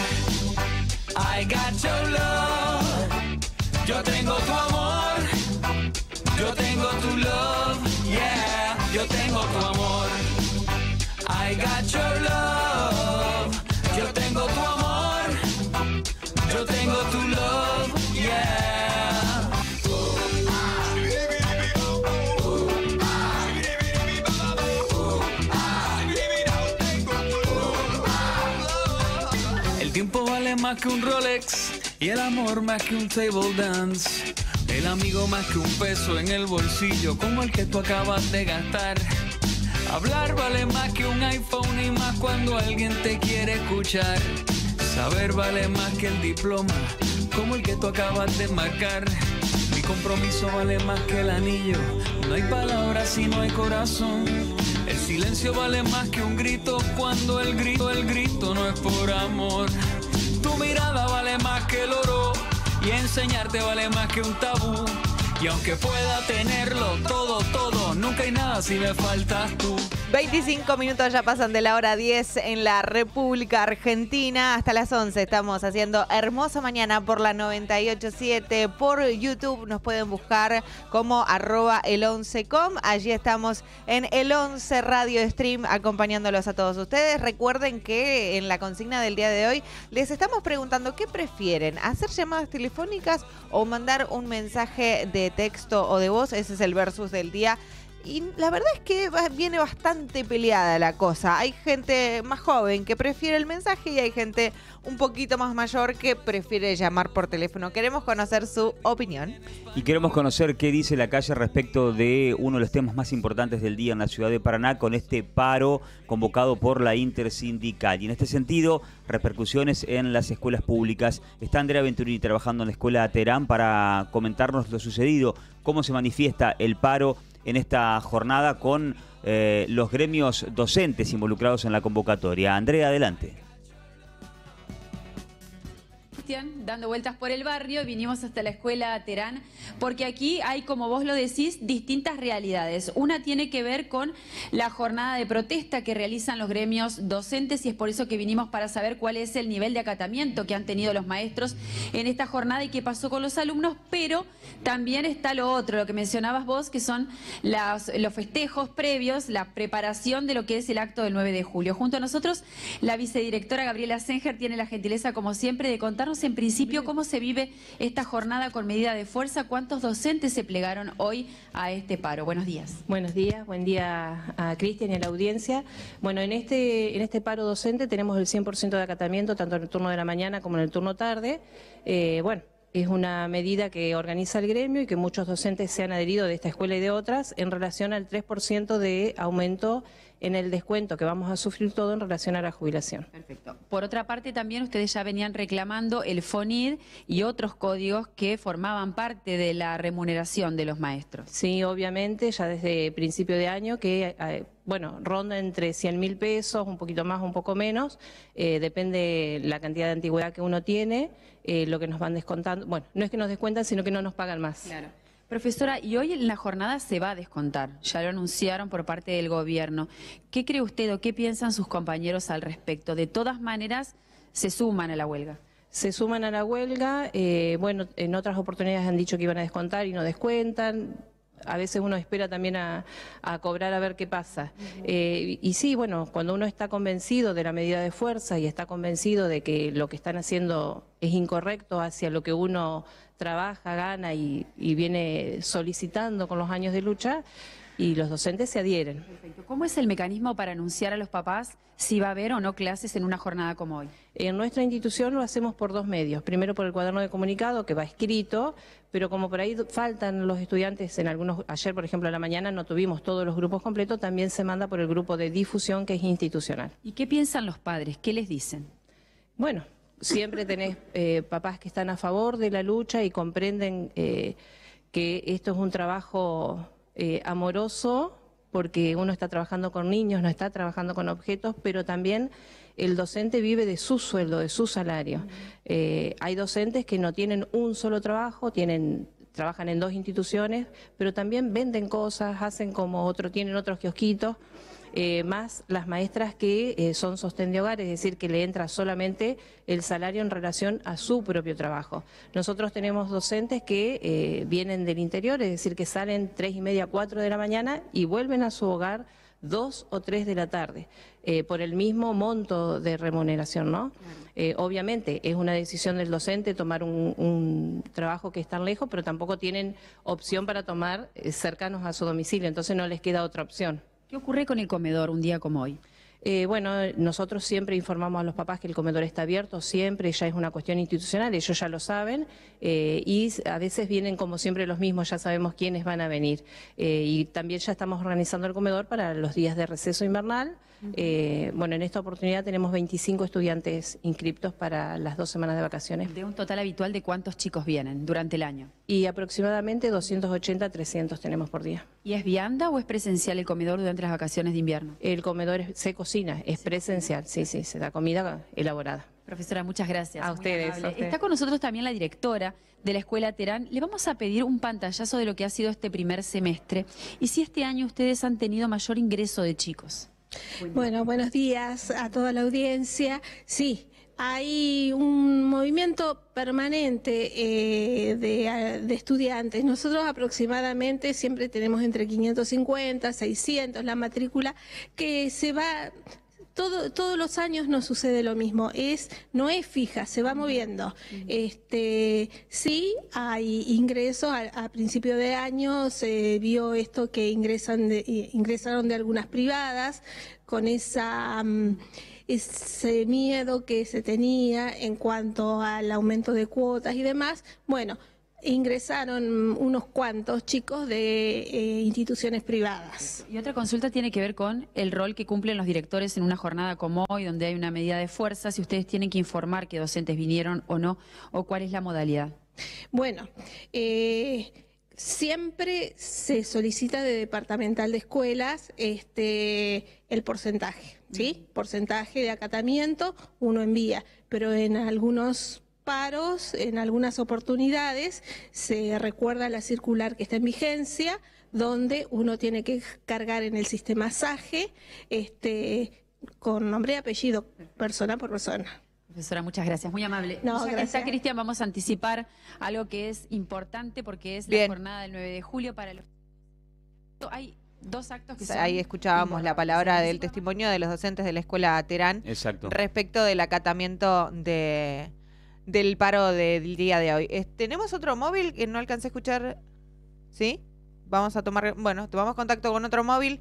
I got your love. Yo tengo tu amor. Yo tengo tu love. Yeah. Yo tengo tu amor. I got your love. Que un Rolex y el amor más que un table dance. El amigo más que un peso en el bolsillo como el que tú acabas de gastar. Hablar vale más que un iPhone y más cuando alguien te quiere escuchar. Saber vale más que el diploma como el que tú acabas de marcar. Mi Mi compromiso vale más que el anillo. No hay palabras si no hay corazón. El silencio vale más que un grito cuando el grito, el grito no es por amor. Tu mirada vale más que el oro y enseñarte vale más que un tabú. Y aunque pueda tenerlo todo, todo, nunca hay nada si me faltas tú. 25 minutos ya pasan de la hora 10 en la República Argentina. Hasta las 11 estamos haciendo Hermosa Mañana por la 987. Por YouTube nos pueden buscar como arroba el 11com. Allí estamos en el 11 Radio Stream acompañándolos a todos ustedes. Recuerden que en la consigna del día de hoy les estamos preguntando qué prefieren, hacer llamadas telefónicas o mandar un mensaje de texto o de voz. Ese es el versus del día. Y la verdad es que viene bastante peleada la cosa. Hay gente más joven que prefiere el mensaje y hay gente un poquito más mayor que prefiere llamar por teléfono. Queremos conocer su opinión. Y queremos conocer qué dice la calle respecto de uno de los temas más importantes del día en la ciudad de Paraná con este paro convocado por la Intersindical. Y en este sentido, repercusiones en las escuelas públicas. Está Andrea Venturini trabajando en la escuela Terán para comentarnos lo sucedido, cómo se manifiesta el paro en esta jornada con eh, los gremios docentes involucrados en la convocatoria. Andrea, adelante. Cristian, dando vueltas por el barrio, vinimos hasta la escuela Terán, porque aquí hay, como vos lo decís, distintas realidades. Una tiene que ver con la jornada de protesta que realizan los gremios docentes y es por eso que vinimos para saber cuál es el nivel de acatamiento que han tenido los maestros en esta jornada y qué pasó con los alumnos, pero también está lo otro, lo que mencionabas vos, que son los festejos previos, la preparación de lo que es el acto del 9 de julio. Junto a nosotros, la vicedirectora Gabriela Senger tiene la gentileza, como siempre, de contarnos en principio cómo se vive esta jornada con medida de fuerza, cuántos docentes se plegaron hoy a este paro. Buenos días. Buenos días, buen día a Cristian y a la audiencia. Bueno, en este, en este paro docente tenemos el 100% de acatamiento, tanto en el turno de la mañana como en el turno tarde. Eh, bueno, es una medida que organiza el gremio y que muchos docentes se han adherido de esta escuela y de otras en relación al 3% de aumento en el descuento que vamos a sufrir todo en relación a la jubilación. Perfecto. Por otra parte, también ustedes ya venían reclamando el FONID y otros códigos que formaban parte de la remuneración de los maestros. Sí, obviamente, ya desde principio de año, que, eh, bueno, ronda entre 100 mil pesos, un poquito más, un poco menos, eh, depende la cantidad de antigüedad que uno tiene, eh, lo que nos van descontando. Bueno, no es que nos descuentan, sino que no nos pagan más. Claro. Profesora, y hoy en la jornada se va a descontar, ya lo anunciaron por parte del gobierno. ¿Qué cree usted o qué piensan sus compañeros al respecto? De todas maneras, se suman a la huelga. Se suman a la huelga, eh, bueno, en otras oportunidades han dicho que iban a descontar y no descuentan. A veces uno espera también a, a cobrar a ver qué pasa. Eh, y sí, bueno, cuando uno está convencido de la medida de fuerza y está convencido de que lo que están haciendo es incorrecto hacia lo que uno trabaja, gana y, y viene solicitando con los años de lucha, y los docentes se adhieren. Perfecto. ¿Cómo es el mecanismo para anunciar a los papás si va a haber o no clases en una jornada como hoy? En nuestra institución lo hacemos por dos medios. Primero por el cuaderno de comunicado que va escrito, pero como por ahí faltan los estudiantes en algunos, ayer por ejemplo a la mañana no tuvimos todos los grupos completos, también se manda por el grupo de difusión que es institucional. ¿Y qué piensan los padres? ¿Qué les dicen? Bueno, siempre tenés eh, papás que están a favor de la lucha y comprenden eh, que esto es un trabajo eh, amoroso porque uno está trabajando con niños, no está trabajando con objetos, pero también el docente vive de su sueldo, de su salario. Eh, hay docentes que no tienen un solo trabajo, tienen trabajan en dos instituciones, pero también venden cosas, hacen como otro, tienen otros kiosquitos eh, más las maestras que eh, son sostén de hogar, es decir, que le entra solamente el salario en relación a su propio trabajo. Nosotros tenemos docentes que eh, vienen del interior, es decir, que salen tres y media, cuatro de la mañana y vuelven a su hogar dos o tres de la tarde, eh, por el mismo monto de remuneración, ¿no? Eh, obviamente es una decisión del docente tomar un, un trabajo que es tan lejos, pero tampoco tienen opción para tomar eh, cercanos a su domicilio, entonces no les queda otra opción. ¿Qué ocurre con el comedor un día como hoy? Eh, bueno, nosotros siempre informamos a los papás que el comedor está abierto, siempre, ya es una cuestión institucional, ellos ya lo saben, eh, y a veces vienen como siempre los mismos, ya sabemos quiénes van a venir. Eh, y también ya estamos organizando el comedor para los días de receso invernal. Eh, bueno, en esta oportunidad tenemos 25 estudiantes inscriptos para las dos semanas de vacaciones. De un total habitual de cuántos chicos vienen durante el año. y aproximadamente 280 300 tenemos por día. ¿Y es vianda o es presencial el comedor durante las vacaciones de invierno? El comedor es- se cocina, es presencial, sí, sí, se da comida elaborada. Profesora, muchas gracias. A ustedes, a ustedes. Está con nosotros también la directora de la Escuela Terán. Le vamos a pedir un pantallazo de lo que ha sido este primer semestre y si este año ustedes han tenido mayor ingreso de chicos. Bueno, buenos días a toda la audiencia. Sí, hay un movimiento permanente eh, de, de estudiantes. Nosotros aproximadamente siempre tenemos entre 550, 600 la matrícula que se va todo, todos los años nos sucede lo mismo, es, no es fija, se va moviendo. Este, sí, hay ingresos, a, a principio de año se vio esto que ingresan de- ingresaron de algunas privadas con esa... mm, ese miedo que se tenía en cuanto al aumento de cuotas y demás, bueno, ingresaron unos cuantos chicos de eh, instituciones privadas. Y otra consulta tiene que ver con el rol que cumplen los directores en una jornada como hoy, donde hay una medida de fuerza, si ustedes tienen que informar que docentes vinieron o no, o cuál es la modalidad. Bueno, eh, siempre se solicita de departamental de escuelas este, el porcentaje, ¿sí? Porcentaje de acatamiento uno envía, pero en algunos paros, en algunas oportunidades, se recuerda la circular que está en vigencia, donde uno tiene que cargar en el sistema SAGE este, con nombre y apellido, persona por persona. Profesora, muchas gracias, muy amable. No, ya gracias. está Cristian, vamos a anticipar algo que es importante porque es Bien. la jornada del 9 de julio para los... Hay dos actos que son... Ahí escuchábamos la palabra del testimonio de los docentes de la escuela Terán Exacto. respecto del acatamiento de, del paro del día de hoy. ¿Tenemos otro móvil que no alcancé a escuchar? ¿Sí? Vamos a tomar, bueno, tomamos contacto con otro móvil.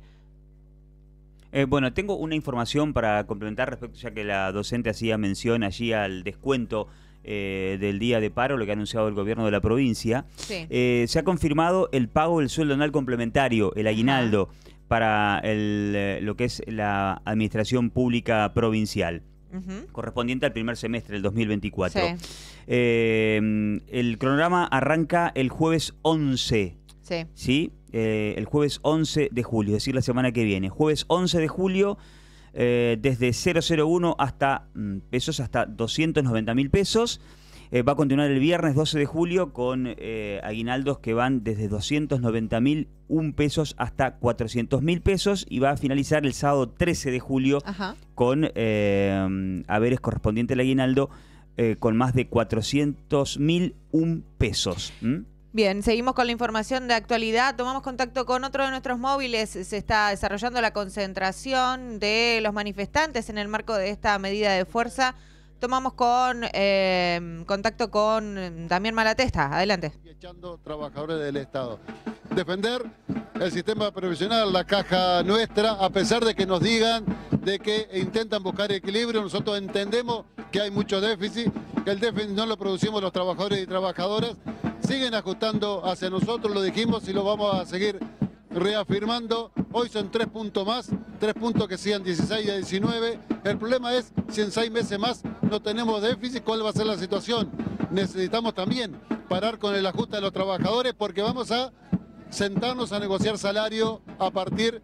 Eh, bueno, tengo una información para complementar respecto, ya que la docente hacía mención allí al descuento eh, del día de paro, lo que ha anunciado el gobierno de la provincia. Sí. Eh, se ha confirmado el pago del sueldo anual complementario, el aguinaldo, para el, eh, lo que es la administración pública provincial Ujú. correspondiente al primer semestre del 2024. Sí. Eh, el cronograma arranca el jueves 11. Sí. ¿sí? Eh, el jueves 11 de julio, es decir, la semana que viene. Jueves 11 de julio, eh, desde 001 hasta mm, pesos hasta 290 mil pesos. Eh, va a continuar el viernes 12 de julio con eh, aguinaldos que van desde 290 mil un pesos hasta 400 mil pesos y va a finalizar el sábado 13 de julio Ajá. con eh, haberes correspondiente al aguinaldo eh, con más de 400 mil un pesos. Bien, seguimos con la información de actualidad. Tomamos contacto con otro de nuestros móviles. Se está desarrollando la concentración de los manifestantes en el marco de esta medida de fuerza. Tomamos con eh, contacto con Damián Malatesta. Adelante. echando trabajadores del Estado. Defender el sistema previsional, la caja nuestra, a pesar de que nos digan de que intentan buscar equilibrio, nosotros entendemos que hay mucho déficit, que el déficit no lo producimos los trabajadores y trabajadoras, siguen ajustando hacia nosotros, lo dijimos y lo vamos a seguir reafirmando. Hoy son tres puntos más, tres puntos que sean 16 a 19. El problema es si en seis meses más no tenemos déficit, ¿cuál va a ser la situación? Necesitamos también parar con el ajuste de los trabajadores porque vamos a sentarnos a negociar salario a partir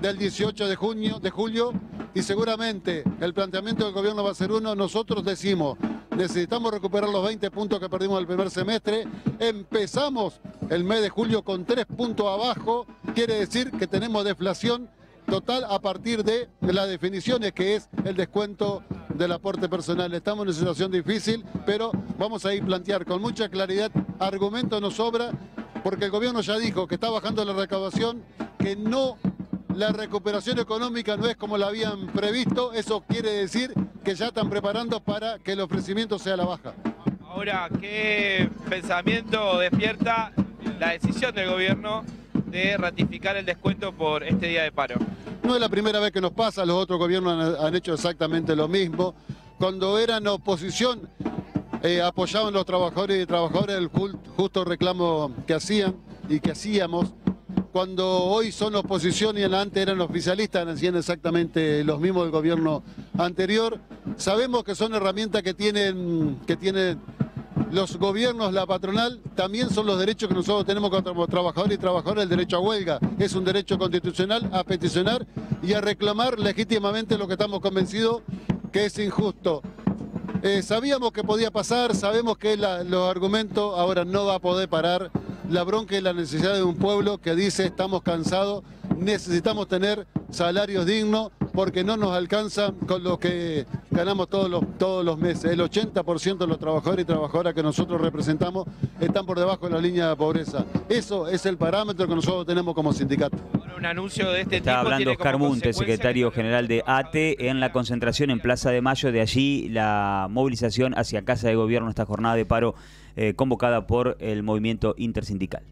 del 18 de junio, de julio, y seguramente el planteamiento del gobierno va a ser uno. Nosotros decimos, necesitamos recuperar los 20 puntos que perdimos el primer semestre. Empezamos el mes de julio con tres puntos abajo, quiere decir que tenemos deflación total a partir de las definiciones que es el descuento del aporte personal. Estamos en una situación difícil, pero vamos a ir plantear con mucha claridad, argumento nos sobra, porque el gobierno ya dijo que está bajando la recaudación, que no la recuperación económica no es como la habían previsto, eso quiere decir que ya están preparando para que el ofrecimiento sea la baja. Ahora, ¿qué pensamiento despierta la decisión del gobierno de ratificar el descuento por este día de paro? No es la primera vez que nos pasa, los otros gobiernos han, hecho exactamente lo mismo. Cuando eran oposición, eh, apoyaban los trabajadores y trabajadoras el justo reclamo que hacían y que hacíamos. Cuando hoy son oposición y antes eran oficialistas, hacían exactamente los mismos del gobierno anterior. Sabemos que son herramientas que tienen, que tienen los gobiernos, la patronal, también son los derechos que nosotros tenemos como trabajadores y trabajadoras, el derecho a huelga. Es un derecho constitucional a peticionar y a reclamar legítimamente lo que estamos convencidos que es injusto. Eh, sabíamos que podía pasar, sabemos que los argumentos ahora no va a poder parar la bronca y la necesidad de un pueblo que dice estamos cansados, necesitamos tener salarios dignos porque no nos alcanza con lo que ganamos todos los, todos los meses. El 80% de los trabajadores y trabajadoras que nosotros representamos están por debajo de la línea de pobreza. Eso es el parámetro que nosotros tenemos como sindicato. Un anuncio de este Está tipo hablando tiene Oscar Munte, secretario general de ATE, en la concentración en Plaza de Mayo. De allí la movilización hacia Casa de Gobierno, esta jornada de paro eh, convocada por el movimiento intersindical.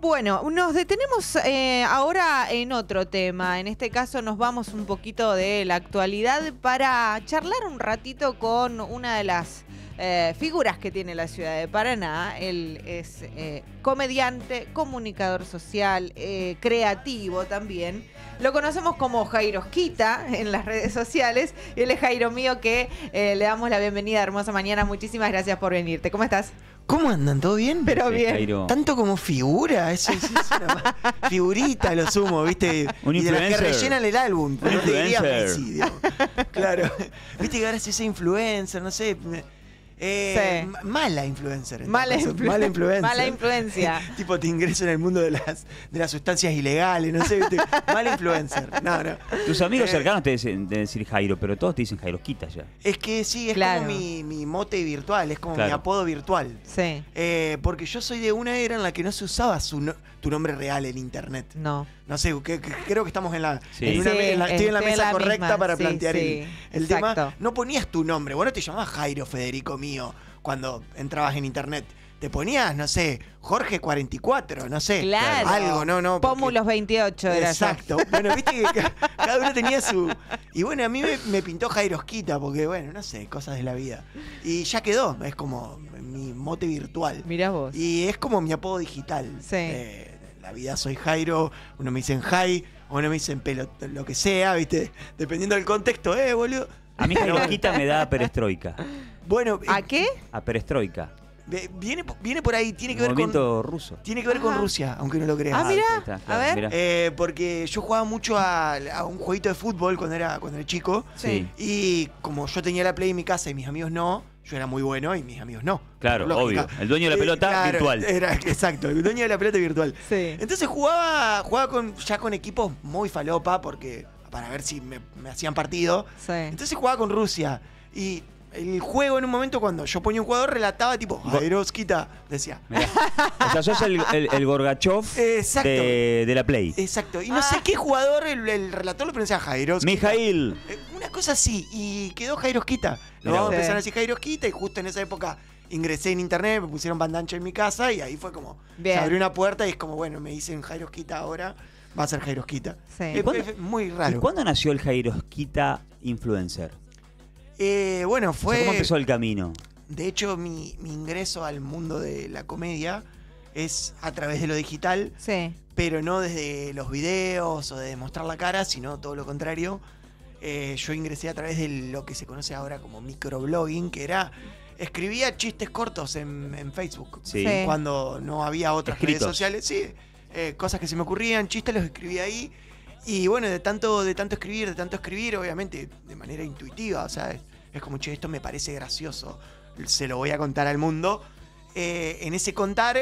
Bueno, nos detenemos eh, ahora en otro tema. En este caso nos vamos un poquito de la actualidad para charlar un ratito con una de las eh, figuras que tiene la ciudad de Paraná. Él es eh, comediante, comunicador social, creativo también. Lo conocemos como Jairo Quita en las redes sociales. Él es Jairo mío que le damos la bienvenida. Hermosa mañana. Muchísimas gracias por venirte. ¿Cómo estás? ¿Cómo andan? ¿Todo bien? Pero Sí, bien. Jairo. Tanto como figura, eso es, es una figurita lo sumo, ¿viste? Un y de las que rellenan el álbum. Un pero te diría. Claro. Viste que ahora es ese influencer, no sé. Eh, Sí. Mala influencer. en Mala, influ- mala influencer. Mala influencia. tipo te ingreso en el mundo de las, de las sustancias ilegales, no sé, ¿viste? Mala influencer. No, no. Tus amigos Eh, cercanos te dicen de decir Jairo, pero todos te dicen Jairo Quita ya. Es que sí, es Claro. como mi, mi mote virtual, es como mi apodo virtual. Sí. Eh, porque yo soy de una era en la que no se usaba su no- tu nombre real en internet. No. No sé, que- que- creo que estamos en la, Sí. en una Sí, me- en la- estoy en la mesa la correcta misma, para sí, plantear el- sí, el, exacto. tema. No ponías tu nombre, vos no te llamabas Jairo Federico mío cuando entrabas en internet. Te ponías, no sé, Jorge 44, no sé. Claro. Algo, no, no. porque- Pómulos 28 era yo. Exacto. Bueno, viste que ca- cada uno tenía su. Y bueno, a mí me, me pintó Jairosquita, porque bueno, no sé, cosas de la vida. Y ya quedó, es como mi mote virtual. Mirá vos. Y es como mi apodo digital. Sí. Eh, la vida soy Jairo, uno me dicen Jai, uno me dicen pelo, lo que sea, ¿viste? Dependiendo del contexto, eh, boludo. A mí Jairo Quita me da perestroika. Bueno, ¿A qué? A perestroika. eh, viene, viene por ahí, tiene que ver con. Movimiento ruso. Tiene que ver con. Rusia, aunque no lo creas. Ah, ahí está, A ver. Eh, porque yo jugaba mucho a, a un jueguito de fútbol cuando era, cuando era chico. Sí. Y como yo tenía la Play en mi casa y mis amigos no, yo era muy bueno y mis amigos no. Claro, lógica. obvio. El dueño de la Eh, pelota claro, virtual. Era, exacto, el dueño de la pelota virtual. Sí. Entonces jugaba, jugaba con, ya con equipos muy falopa porque para ver si me, me hacían partido. Sí. Entonces jugaba con Rusia. Y el juego en un momento cuando yo ponía un jugador relataba tipo, Jairovskita, decía. Mirá. O sea, sos el, el, Exacto. de, de la Play. Exacto. Y no Ah. sé qué jugador, el, el relator lo pronunciaba Jairovskita. Mijail. Eh, Una cosa así, y quedó Jairosquita. Lo vamos a empezar a Sí. decir Jairosquita y justo en esa época ingresé en internet, me pusieron bandancha en mi casa y ahí fue como, Bien. se abrió una puerta y es como, bueno, me dicen Jairosquita ahora, va a ser Jairosquita. Sí. Es, ¿Cuándo- es muy ¿Y raro. cuándo nació el Jairosquita influencer? Eh, bueno, O sea, fue... ¿Cómo empezó el camino? De hecho, mi, mi ingreso al mundo de la comedia es a través de lo digital, Sí. pero no desde los videos o de mostrar la cara, sino todo lo contrario. Eh, yo ingresé a través de lo que se conoce ahora como microblogging, que era escribía chistes cortos en, en Facebook. Sí. Sí. Cuando no había otras Escritos. redes sociales, sí, eh, cosas que se me ocurrían, chistes los escribía ahí. Y bueno, de tanto, de tanto escribir, de tanto escribir, obviamente de manera intuitiva, o sea, es, como, che, esto me parece gracioso, se lo voy a contar al mundo. Eh, en ese contar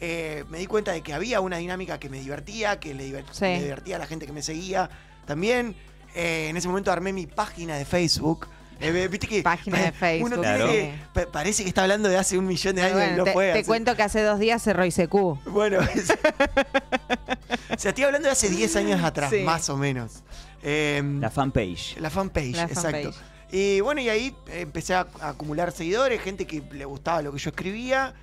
eh, me di cuenta de que había una dinámica que me divertía, que le, Sí. divertía a la gente que me seguía. También eh, en ese momento armé mi página de Facebook. Eh, Viste que Página de Facebook, uno Claro. que- pa- parece que está hablando de hace un millón de años y Bueno, no te, fue te cuento que hace dos días cerró ICQ. bueno, es- o sea, estoy hablando de hace 10 años atrás, Sí. más o menos. Em, La fanpage. la fanpage, La exacto. fanpage. Y bueno, y ahí empecé a, a acumular seguidores, gente que le gustaba lo que yo escribía.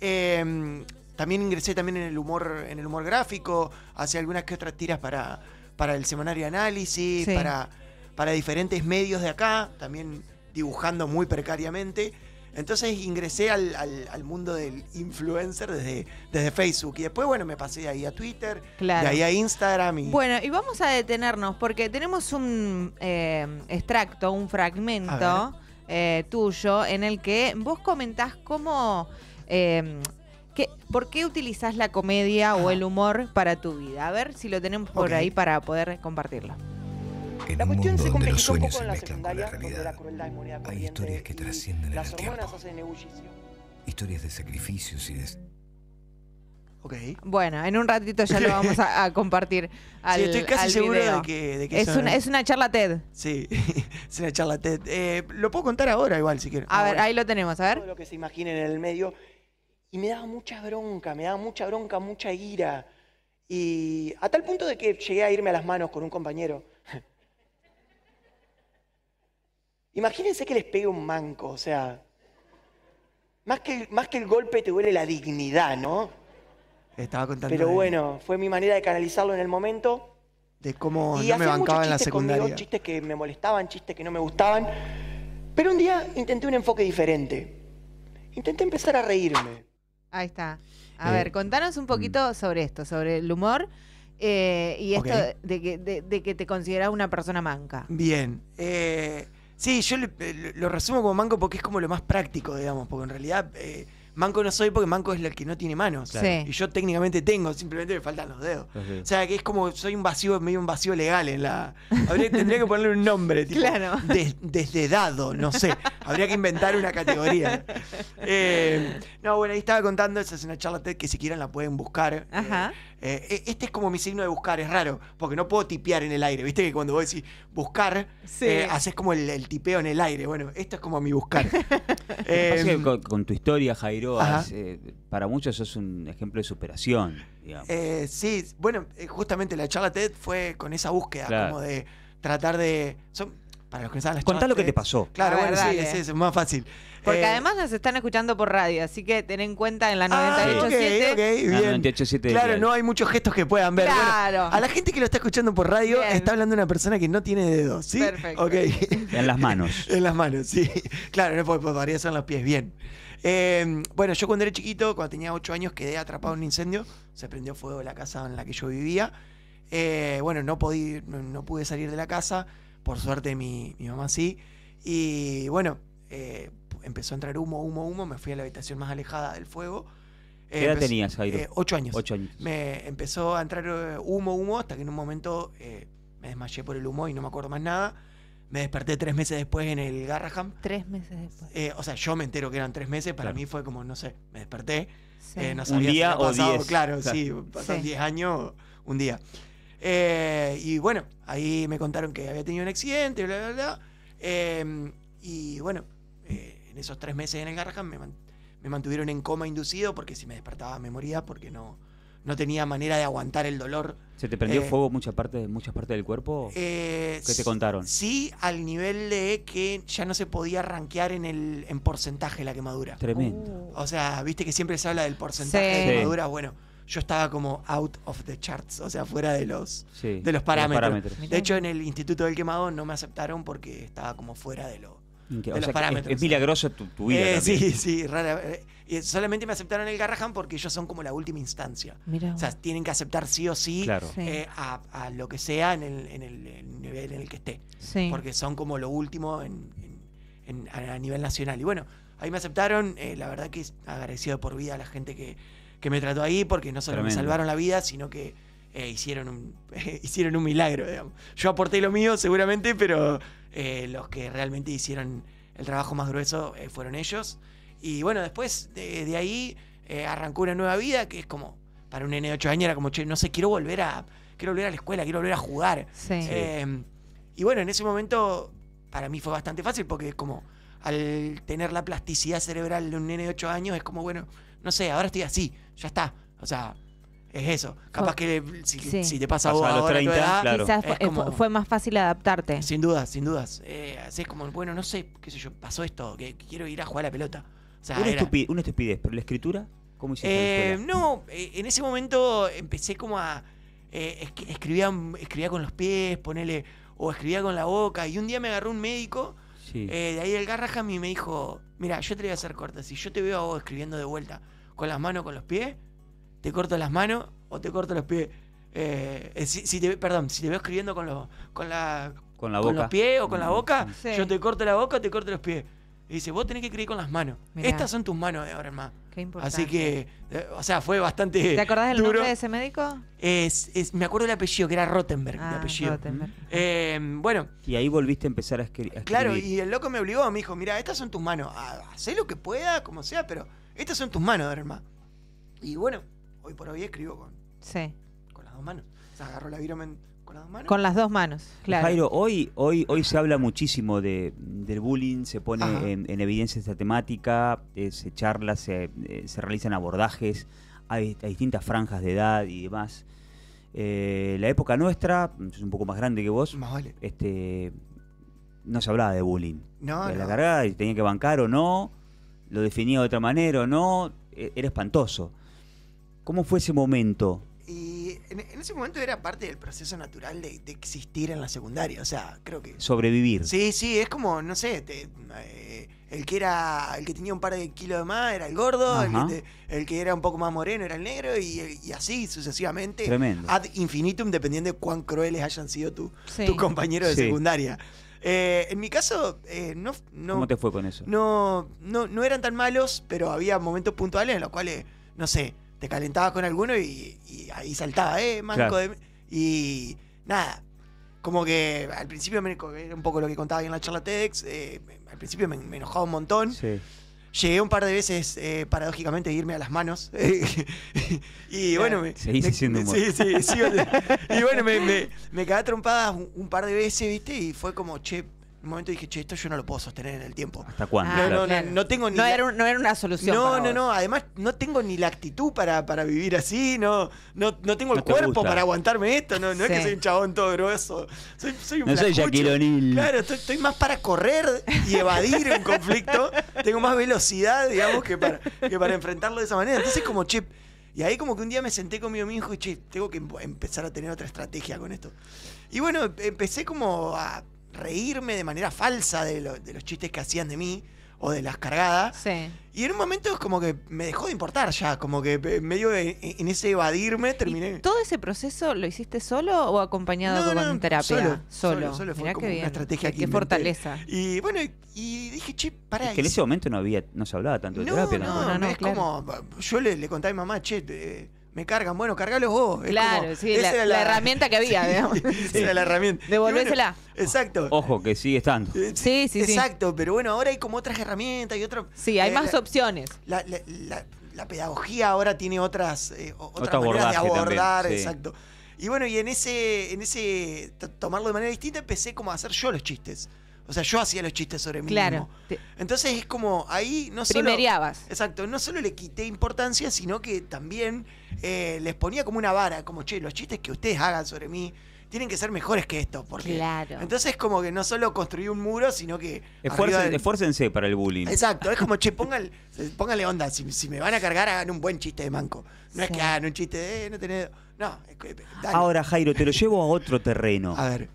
Em, también ingresé también en el humor, en el humor gráfico, hacía algunas que otras tiras para, para el semanario Análisis, Sí. para, para diferentes medios de acá, también dibujando muy precariamente. Entonces ingresé al, al- al mundo del influencer desde, desde Facebook. Y después, bueno, me pasé de ahí a Twitter, Claro. de ahí a Instagram. Y, Bueno, y vamos a detenernos porque tenemos un eh, extracto, un fragmento eh, tuyo en el que vos comentás cómo... eh, que- ¿Por qué utilizás la comedia o el humor para tu vida? A ver si lo tenemos por ahí para poder compartirlo. En un mundo donde los sueños se en la mezclan con la realidad, la hay historias que y trascienden en el hormonas tiempo. hacen ebullición. Historias de sacrificios y de... Ok. Bueno, en un ratito ya lo vamos a, a compartir al, sí, estoy casi al seguro video. de que, de que es, una, es una charla TED. Sí, es una charla TED. Eh, lo puedo contar ahora igual si quieren. A ver, ahí lo tenemos, a ver. Todo lo que se imaginen en el medio. Y me daba mucha bronca, me daba mucha bronca, mucha ira. Y a tal punto de que llegué a irme a las manos con un compañero. Imagínense que les pegue un manco, o sea. Más que, más que el golpe te duele la dignidad, ¿no? Estaba contando. Pero de- bueno, fue mi manera de canalizarlo en el momento. De cómo y no me bancaba en la chistes conmigo, secundaria. chistes que me molestaban, chistes que no me gustaban. Pero un día intenté un enfoque diferente. Intenté empezar a reírme. Ahí está. A Eh, ver, contanos un poquito sobre esto, sobre el humor eh, y esto de, que, de, de que te consideras una persona manca. Bien. eh, sí, yo le- eh, lo resumo como manco porque es como lo más práctico, digamos, porque en realidad eh, manco no soy porque manco es el que no tiene manos. Claro. Sí. Y yo técnicamente tengo, simplemente me faltan los dedos. O sea, que es como, soy un vacío, medio un vacío legal en la... Habría, tendría que ponerle un nombre, tipo, Claro. des- desdedado, no sé. Habría que inventar una categoría. Eh, no, bueno, ahí estaba contando, esa es una charla TED que si quieren la pueden buscar. Ajá. Eh, eh, este es como mi signo de buscar, es raro, porque no puedo tipear en el aire. Viste que cuando vos decís buscar, Sí. eh, haces como el, el tipeo en el aire. Bueno, esto es como mi buscar. Eh, con, con tu historia, Jairo, has, eh, para muchos sos un ejemplo de superación. digamos. Eh, sí, bueno, justamente la charla TED fue con esa búsqueda, Claro. como de tratar de. Son, para los que no saben las Contá charlas lo que te pasó. Claro, ver, bueno, sí, dale. es, es más fácil. Porque Eh, además nos están escuchando por radio, así que ten en cuenta en la Ah, 98.7. ok, ok, Ah, bien. 98.7 de Claro, dial. no hay muchos gestos que puedan ver. Bueno, Claro. a la gente que lo está escuchando por radio, Bien. está hablando una persona que no tiene dedos, ¿sí? Perfecto. En las manos. En las manos, sí. Claro, no podría ser en los pies, bien. Eh, bueno, yo cuando era chiquito, cuando tenía 8 años, quedé atrapado en un incendio. Se prendió fuego la casa en la que yo vivía. Eh, bueno, no, podí, no, no pude salir de la casa. Por suerte, mi, mi mamá sí. Y bueno, eh, empezó a entrar humo, humo, humo. Me fui a la habitación más alejada del fuego. Eh, ¿Qué edad empezó- tenías, Jairo? eh, ocho años. Ocho años. Me empezó a entrar eh, humo, humo, hasta que en un momento eh, me desmayé por el humo y no me acuerdo más nada. Me desperté tres meses después en el Garraham. Tres meses después. Eh, o sea, yo me entero que eran tres meses. Para Claro. mí fue como, no sé, me desperté. Sí. eh, no Un sabía si día o pasado, diez. Claro, Claro. sí, pasaron Sí. 10 años, un día. Eh, y bueno, ahí me contaron que había tenido un accidente, bla, bla, bla. Eh, y bueno, en esos tres meses en el Garraham me, man- me mantuvieron en coma inducido porque si me despertaba me moría porque no, no tenía manera de aguantar el dolor. ¿Se te prendió Eh, fuego mucha parte, muchas partes del cuerpo? Eh, ¿Qué te contaron? Sí, al nivel de que ya no se podía rankear en el en porcentaje la quemadura. Tremendo. O sea, viste que siempre se habla del porcentaje Sí. de quemadura. Bueno, yo estaba como out of the charts, o sea, fuera de los, Sí, de los parámetros. parámetros. De hecho, en el Instituto del Quemado no me aceptaron porque estaba como fuera de lo. Inque- de o los sea, que es- es, milagroso tu, tu vida. Eh, sí, sí, rara. eh, y solamente me aceptaron el Garrahan porque ellos son como la última instancia. Mira. O sea, tienen que aceptar sí o sí, Claro. Sí. eh, a, a lo que sea en el, en el- el nivel en el que esté. Sí. Porque son como lo último en, en- en- a a nivel nacional. Y bueno, ahí me aceptaron. eh, la verdad que es agradecido por vida a la gente que, que me trató ahí, porque no solo me salvaron la vida, sino que eh, hicieron, un, hicieron un milagro. digamos. Yo aporté lo mío seguramente, pero eh, los que realmente hicieron el trabajo más grueso eh, fueron ellos. Y bueno, después de, de ahí eh, arrancó una nueva vida que es como, para un nene de 8 años era como, che, no sé, quiero volver a, quiero volver a la escuela, quiero volver a jugar. Sí. Eh, y bueno, en ese momento para mí fue bastante fácil porque es como al tener la plasticidad cerebral de un nene de 8 años es como, bueno, no sé, ahora estoy así, ya está. O sea, es eso. Capaz que si, Sí. si te pasa a vos a los ahora a tu 30, edad, claro. Quizás fue, como- fue- fue más fácil adaptarte. sin dudas, sin dudas. Eh, así es como, bueno, no sé, qué sé yo, pasó esto, que, quiero ir a jugar a la pelota. O sea, una, era- estupi- una estupidez, pero la escritura, ¿cómo hiciste eh, no, eh, en ese momento empecé como a. eh, es- escribía, escribía con los pies, ponele. O escribía con la boca. Y un día me agarró un médico Sí. eh, de ahí del Garraham y me dijo: Mira, yo te voy a hacer corta. Si yo te veo a vos escribiendo de vuelta con las manos, con los pies, te corto las manos o te corto los pies. Eh, eh, si, si te, perdón, si te veo escribiendo con, los con, la, Con la con boca. los pies o con la boca, Sí. yo te corto la boca, te corto los pies. Y dice, vos tenés que escribir con las manos. Mirá. Estas son tus manos de ahora en más. Qué importante. Así que, eh, o sea, fue bastante ¿Te acordás del duro. nombre de ese médico? Es, es- me acuerdo el apellido, que era Rottenberg, el Ah, apellido. Rottenberg. Eh, bueno, Y ahí volviste a empezar a, escri- a escribir. claro, y el loco me obligó, me dijo, mira, estas son tus manos. Ah, Hacé lo que pueda, como sea, pero estas son tus manos de ahora en más. Y bueno, hoy por hoy escribo con, Sí. con las dos manos. O sea, agarro la con las dos manos. Con las dos manos, claro. Jairo, hoy, hoy, hoy se habla muchísimo de, del bullying, se pone en, en evidencia esta temática, eh, se charla, se, eh, se realizan abordajes a, di- a distintas franjas de edad y demás. Eh, la época nuestra, es un poco más grande que vos, Más vale. este, no se hablaba de bullying. No, La no. cargada, y tenía que bancar o no, lo definía de otra manera o no, e- era espantoso. ¿Cómo fue ese momento? Y en, en ese momento era parte del proceso natural de, de existir en la secundaria. O sea, creo que. Sobrevivir. Sí, sí, es como, no sé, te- eh, el que era, el que tenía un par de kilos de más era el gordo, el que, te- el que era un poco más moreno era el negro y, y así sucesivamente. Tremendo. Ad infinitum, dependiendo de cuán crueles hayan sido tu- Sí. tus compañeros de Sí. secundaria. Eh, en mi caso, eh, no, no, ¿Cómo te fue con eso? no, no, no eran tan malos, pero había momentos puntuales en los cuales, no sé, te calentabas con alguno y, y ahí saltaba, ¿eh? Manco Claro. de... Y nada, como que al principio me, era un poco lo que contaba ahí en la charla TEDx, eh, al principio me, me enojaba un montón. Sí. Llegué un par de veces, eh, paradójicamente, a irme a las manos. y bueno, me, Seguís haciendo humor. Sí, sí, sigo- y bueno, me, me, me cagué a trompadas un, un par de veces, ¿viste? Y fue como, che, un momento dije, che, esto yo no lo puedo sostener en el tiempo. ¿Hasta cuándo? Ah, No, Claro. no, no, no tengo ni No la- era, no era una solución. no, para no, vos. no. Además, no tengo ni la actitud para, para vivir así. No, no, no tengo el te cuerpo gusta. para aguantarme esto. No, no es que soy un chabón todo grueso. Soy, soy un No soy. Shaquille O'Neal. Claro, estoy, estoy más para correr y evadir un conflicto. Tengo más velocidad, digamos, que para, que para enfrentarlo de esa manera. Entonces, como, che. Y ahí, como que un día me senté conmigo mismo y, che, tengo que em- empezar a tener otra estrategia con esto. Y bueno, empecé como a reírme de manera falsa de, lo- de los chistes que hacían de mí o de las cargadas. Sí. Y en un momento es como que me dejó de importar ya, como que eh, medio en, en ese evadirme terminé. ¿Todo ese proceso lo hiciste solo o acompañado No, con no, terapia? solo, solo, solo, fue como qué una estrategia Qué, que qué fortaleza. Y bueno, y, y dije, che, pará. Es que en ese momento no había, no se hablaba tanto de no, terapia. no, no, no, es claro. como, yo le, le conté a mi mamá, che, te- me cargan, bueno, cargalos vos. Es Claro, como- sí, esa la, era la herramienta que había, digamos. Esa era la herramienta. Devolvésela. bueno, exacto. Ojo, que sigue estando. Eh, Sí, sí, sí. Exacto, pero bueno, ahora hay como otras herramientas y otro. Sí, hay eh, más la- opciones. la, la- la- la pedagogía ahora tiene otras, eh, otras maneras de también, abordar, sí. exacto. Y bueno, y en ese, en ese tomarlo de manera distinta empecé como a hacer yo los chistes. O sea, yo hacía los chistes sobre mí Claro. mismo. Entonces es como ahí no solo. Primeriabas. Exacto, no solo le quité importancia, sino que también eh, les ponía como una vara, como che, los chistes que ustedes hagan sobre mí tienen que ser mejores que esto. Porque Claro. entonces como que no solo construí un muro, sino que. del- esfuércense para el bullying. Exacto, es como, che, póngale onda. Si, si me van a cargar, hagan un buen chiste de manco. No es que hagan un chiste de, eh, no tenés. No, es que, dale. Ahora, Jairo, te lo llevo a otro terreno. A ver.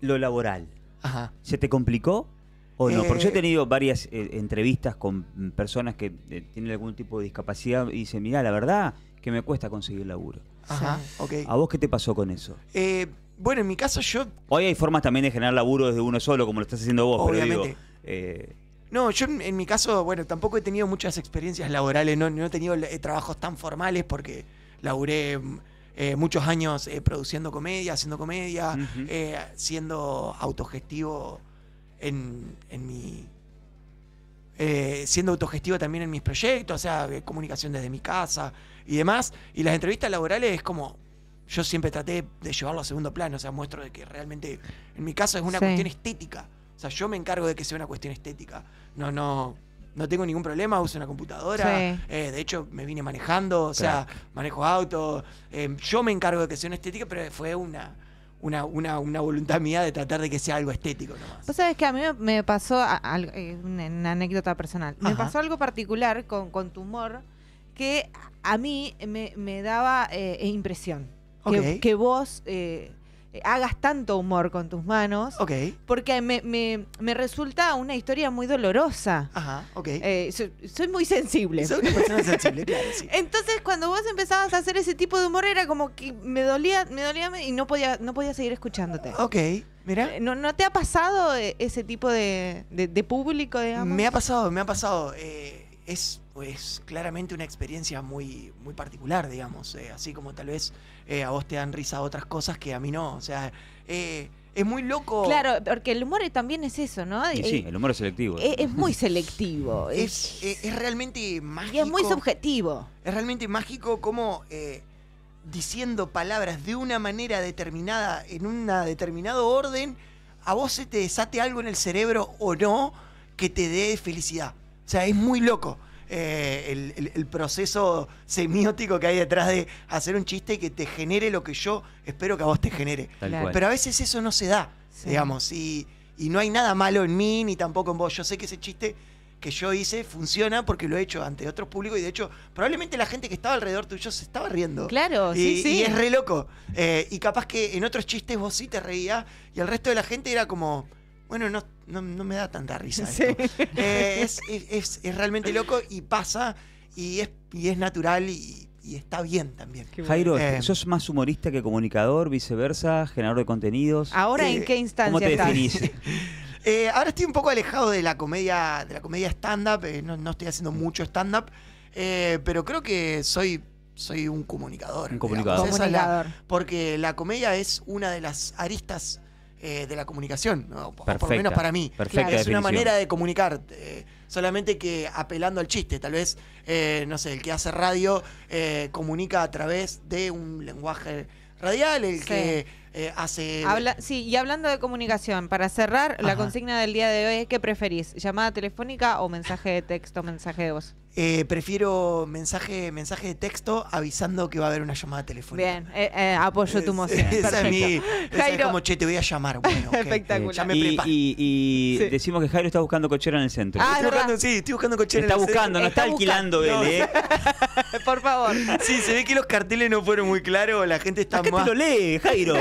Lo laboral. Ajá. ¿Se te complicó o no? Porque yo he Eh, tenido varias eh, entrevistas con mm, personas que eh, tienen algún tipo de discapacidad y dicen, mira, la verdad que me cuesta conseguir laburo. Ajá, ok. ¿A vos qué te pasó con eso? Eh, bueno, en mi caso yo. Hoy hay formas también de generar laburo desde uno solo, como lo estás haciendo vos, pero Obviamente. digo, eh, No, yo en, en mi caso, bueno, tampoco he tenido muchas experiencias laborales, no, no he tenido eh, trabajos tan formales porque laburé mm, eh, muchos años eh, produciendo comedia, haciendo comedia, eh, siendo autogestivo en, en mi... eh, siendo autogestivo también en mis proyectos, o sea, comunicación desde mi casa y demás. Y las entrevistas laborales es como... Yo siempre traté de llevarlo a segundo plano, o sea, muestro de que realmente, en mi caso, es una Sí. cuestión estética. O sea, yo me encargo de que sea una cuestión estética. No, no, no tengo ningún problema, uso una computadora. Sí. eh, de hecho, me vine manejando, o sea, manejo auto. eh, yo me encargo de que sea una estética, pero fue una, una, una, una voluntad mía de tratar de que sea algo estético nomás. Vos sabés que a mí me- pasó a- eh, una, una anécdota personal. Me Ajá. pasó algo particular con, con tu humor que a mí me, me daba eh, impresión. Que, que vos eh, hagas tanto humor con tus manos. Ok. Porque me, me- me resulta una historia muy dolorosa. Ajá, ok. Eh, soy, soy muy sensible. Soy una persona sensible, claro, sí. Entonces, cuando vos empezabas a hacer ese tipo de humor, era como que me dolía, me dolía y no podía, no podía seguir escuchándote. Ok, mira. Eh, ¿No, ¿No te ha pasado eh, ese tipo de, de- de público, digamos? Me ha pasado, me ha pasado. eh, es pues claramente una experiencia muy, muy particular, digamos. eh, así como tal vez eh, a vos te dan risa otras cosas que a mí no. O sea, eh, es muy loco. Claro, porque el humor también es eso, ¿no? Y Eh, sí, el humor es selectivo. es, es muy selectivo. Es, es- es realmente mágico. y es muy subjetivo. Es realmente mágico como eh, diciendo palabras de una manera determinada, en un determinado orden, a vos se te desate algo en el cerebro o no que te dé felicidad. O sea, es muy loco. Eh, el, el- el proceso semiótico que hay detrás de hacer un chiste que te genere lo que yo espero que a vos te genere. Tal Claro. cual. Pero a veces eso no se da, Sí. digamos, y, y no hay nada malo en mí ni tampoco en vos. Yo sé que ese chiste que yo hice funciona porque lo he hecho ante otros públicos y de hecho probablemente la gente que estaba alrededor tuyo se estaba riendo. Claro, y, sí, sí. y es re loco. Eh, y capaz que en otros chistes vos sí te reías y el resto de la gente era como, bueno, no, no, no me da tanta risa. esto. Eh, es, es- es- realmente loco y pasa y es, y es natural y, y está bien también. Jairo, Eh, ¿sos más humorista que comunicador, viceversa, generador de contenidos? ¿Ahora en qué instancia ¿Cómo te estás? definís? Eh, ahora estoy un poco alejado de la comedia, de la comedia stand-up. eh, no, no estoy haciendo mucho stand-up. eh, pero creo que soy, soy un comunicador. Un digamos. comunicador. Esa es la- Comunicador. porque la comedia es una de las aristas eh, de la comunicación. ¿no? Por lo menos para mí. perfecta es una manera de comunicar. eh, solamente que apelando al chiste. Tal vez, eh, no sé, el que hace radio eh, comunica a través de un lenguaje radial. El Sí. que eh, hace. Habla, sí, y hablando de comunicación, para cerrar, la consigna del día de hoy es ¿qué preferís? ¿Llamada telefónica o mensaje de texto, mensaje de voz? Eh, prefiero mensaje, mensaje de texto avisando que va a haber una llamada telefónica. Bien, eh, eh, apoyo tu moción. Esa es mi. esa es Jairo, como, che, te voy a llamar. Bueno. Espectacular. Ya me y preparo. y- y Sí. decimos que Jairo está buscando cochera en el centro. Ah, estoy buscando, sí, estoy buscando cochera está en el buscando, no centro. está, alquilando él, ¿eh? por favor. Sí, se ve que los carteles no fueron muy claros, la gente está ¿Qué te más. lo lee, Jairo?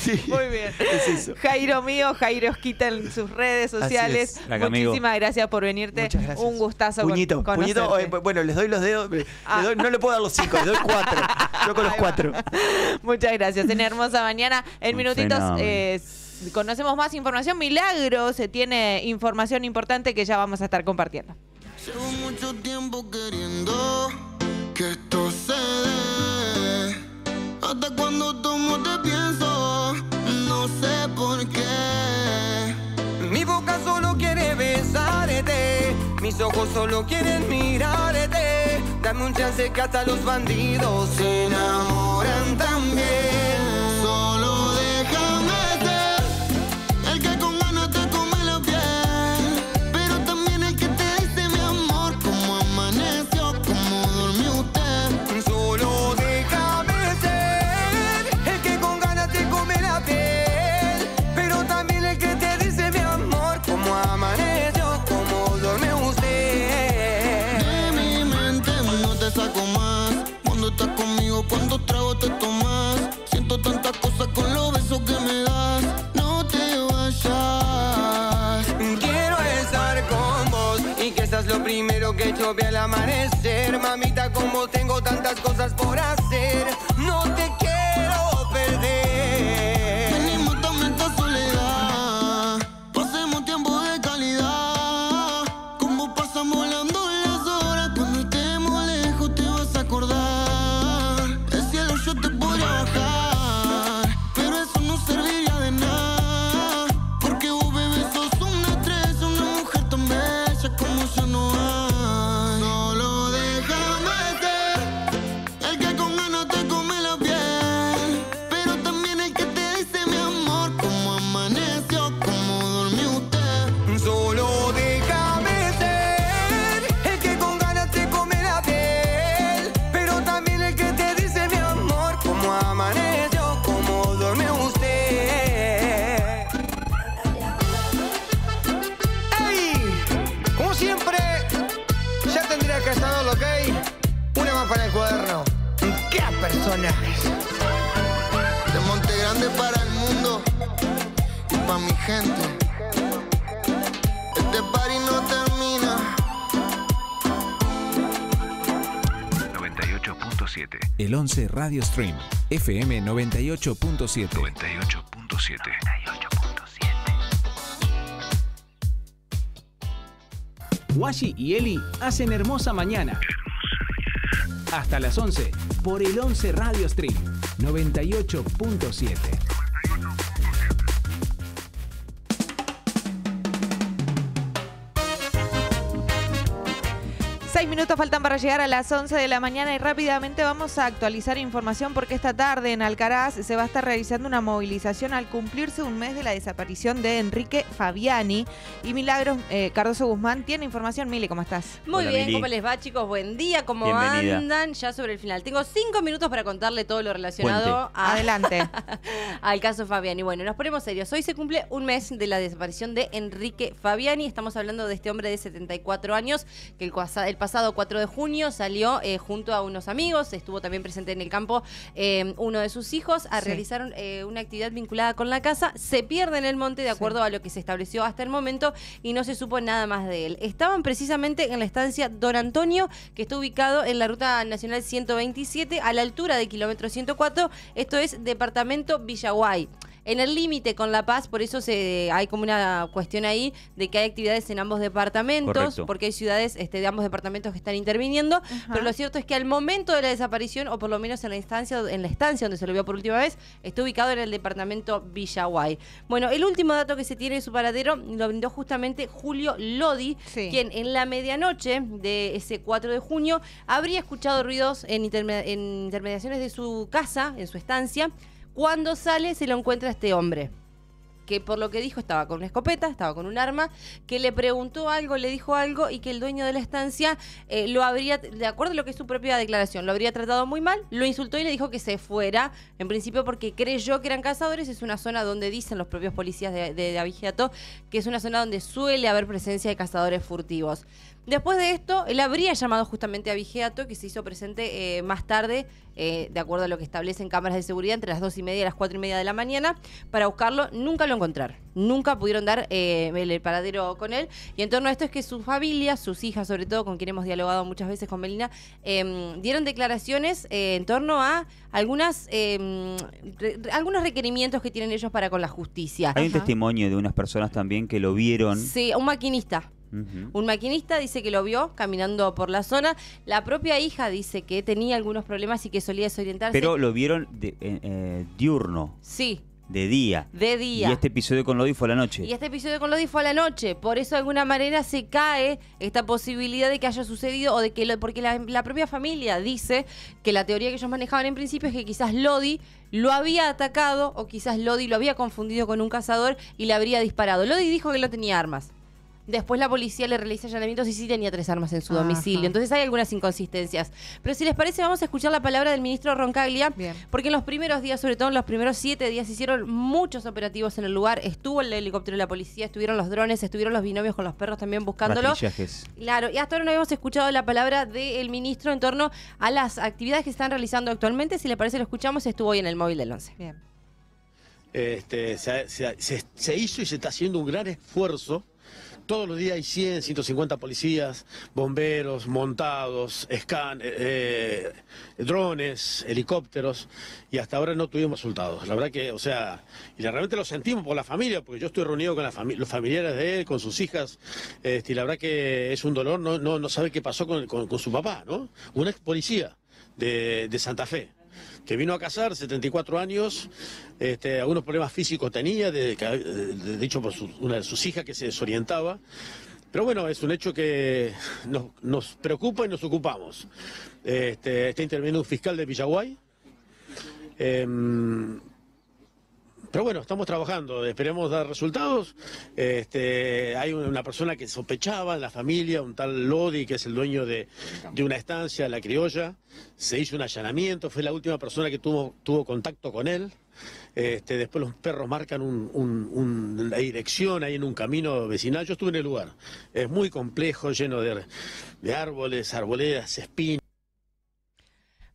Sí, Muy bien. es eso. Jairo mío, Jairo Osquita en sus redes Así sociales. es. Gracias, amigo. Muchísimas gracias por venirte. Muchas gracias. Un gustazo con- Puñito, eh, bueno, les doy los dedos. Ah. doy- no le puedo dar los cinco, le doy cuatro. Yo con los cuatro. Muchas gracias. En hermosa mañana. En Un minutitos eh, conocemos más información. Milagro se tiene información importante que ya vamos a estar compartiendo. Llevo mucho tiempo queriendo que esto se dé. Hasta cuando tomo te pienso, no sé por qué. Mi boca solo quiere besarte, mis ojos solo quieren mirarte. Dame un chance que hasta los bandidos se enamoran también. Solo cuando trago te tomas. Siento tantas cosas con los besos que me das. No te vayas. Quiero estar con vos y que seas lo primero que yo vea al amanecer. Mamita, como tengo tantas cosas por hacer, 11 Radio Stream. FM 98.7. 98.7. Washi y Eli hacen hermosa mañana. Hasta las 11 por el 11 Radio Stream 98.7. Seis minutos faltan para llegar a las 11 de la mañana y rápidamente vamos a actualizar información porque esta tarde en Alcaraz se va a estar realizando una movilización al cumplirse un mes de la desaparición de Enrique Fabiani. Y Milagros eh, Cardoso Guzmán tiene información. Mili, ¿cómo estás? Muy Hola, bien, Mili. ¿cómo les va chicos? Buen día, ¿cómo Bienvenida. andan? Ya sobre el final. Tengo cinco minutos para contarle todo lo relacionado a- Adelante. al caso Fabiani. Bueno, nos ponemos serios. Hoy se cumple un mes de la desaparición de Enrique Fabiani. Estamos hablando de este hombre de 74 años que el pasado 4 de junio salió eh, junto a unos amigos. Estuvo también presente en el campo eh, uno de sus hijos. A Sí. realizar eh, una actividad vinculada con la casa. Se pierde en el monte de acuerdo a lo que se estableció hasta el momento y no se supo nada más de él. Estaban precisamente en la estancia Don Antonio, que está ubicado en la ruta nacional 127, a la altura del kilómetro 104. Esto es departamento Villaguay. En el límite con La Paz, por eso se, hay como una cuestión ahí de que hay actividades en ambos departamentos, Correcto. porque hay ciudades este, de ambos departamentos que están interviniendo. Pero lo cierto es que al momento de la desaparición, o por lo menos en la instancia, en la estancia donde se lo vio por última vez, está ubicado en el departamento Villaguay. Bueno, el último dato que se tiene de su paradero lo brindó justamente Julio Lodi, quien en la medianoche de ese 4 de junio habría escuchado ruidos en, interme- en intermediaciones de su casa, en su estancia. Cuando sale se lo encuentra este hombre que por lo que dijo estaba con una escopeta, estaba con un arma, que le preguntó algo, le dijo algo y que el dueño de la estancia eh, lo habría, de acuerdo a lo que es su propia declaración, lo habría tratado muy mal, lo insultó y le dijo que se fuera, en principio porque creyó que eran cazadores, es una zona donde dicen los propios policías de, de, que es una zona donde suele haber presencia de cazadores furtivos. Después de esto, él habría llamado justamente a Vigeato, que se hizo presente eh, más tarde, eh, de acuerdo a lo que establecen cámaras de seguridad, entre las dos y media y las cuatro y media de la mañana, para buscarlo. Nunca lo encontraron. Nunca pudieron dar eh, el, paradero con él. Y en torno a esto es que su familia, sus hijas sobre todo, con quien hemos dialogado muchas veces con Melina, eh, dieron declaraciones eh, en torno a algunas eh, re- algunos requerimientos que tienen ellos para con la justicia. Hay un testimonio de unas personas también que lo vieron. Sí, un maquinista. Un maquinista dice que lo vio caminando por la zona. La propia hija dice que tenía algunos problemas y que solía desorientarse. Pero lo vieron de- eh, eh, diurno, Sí, de día. de día. Y este episodio con Lodi fue a la noche. Y este episodio con Lodi fue a la noche. Por eso, de alguna manera, se cae esta posibilidad de que haya sucedido o de que. lo- porque la, la propia familia dice que la teoría que ellos manejaban en principio es que quizás Lodi lo había atacado o quizás Lodi lo había confundido con un cazador y le habría disparado. Lodi dijo que no tenía armas. Después la policía le realiza allanamientos y sí tenía tres armas en su Ajá. domicilio. Entonces hay algunas inconsistencias. Pero si les parece, vamos a escuchar la palabra del ministro Roncaglia. Porque en los primeros días, sobre todo en los primeros siete días, se hicieron muchos operativos en el lugar. Estuvo el helicóptero de la policía, estuvieron los drones, estuvieron los binomios con los perros también buscándolo. Claro, y hasta ahora no habíamos escuchado la palabra del ministro en torno a las actividades que están realizando actualmente. Si le parece, lo escuchamos. Estuvo hoy en el móvil del 11. Bien. Este, se, se- se- se hizo y se está haciendo un gran esfuerzo. Todos los días hay 100, 150 policías, bomberos, montados, scan, eh, eh, drones, helicópteros, y hasta ahora no tuvimos resultados. La verdad que, o sea, y realmente lo sentimos por la familia, porque yo estoy reunido con la los familiares de él, con sus hijas, este, y la verdad que es un dolor no, no, no saber qué pasó con, su papá, ¿no? Un ex policía de Santa Fe que vino a casar, 74 años, este, algunos problemas físicos tenía, de, dicho por una de sus hijas que se desorientaba. Pero bueno, es un hecho que nos, nos preocupa y nos ocupamos. Este, está interviniendo un fiscal de Villaguay. Em, pero bueno, estamos trabajando, esperemos dar resultados. Este, hay una persona que sospechaba en la familia, un tal Lodi, que es el dueño de, de una estancia, La Criolla. Se hizo un allanamiento, fue la última persona que tuvo, tuvo contacto con él. Este, después los perros marcan un- una dirección ahí en un camino vecinal. Yo estuve en el lugar. Es muy complejo, lleno de, de árboles, arboledas, espinas.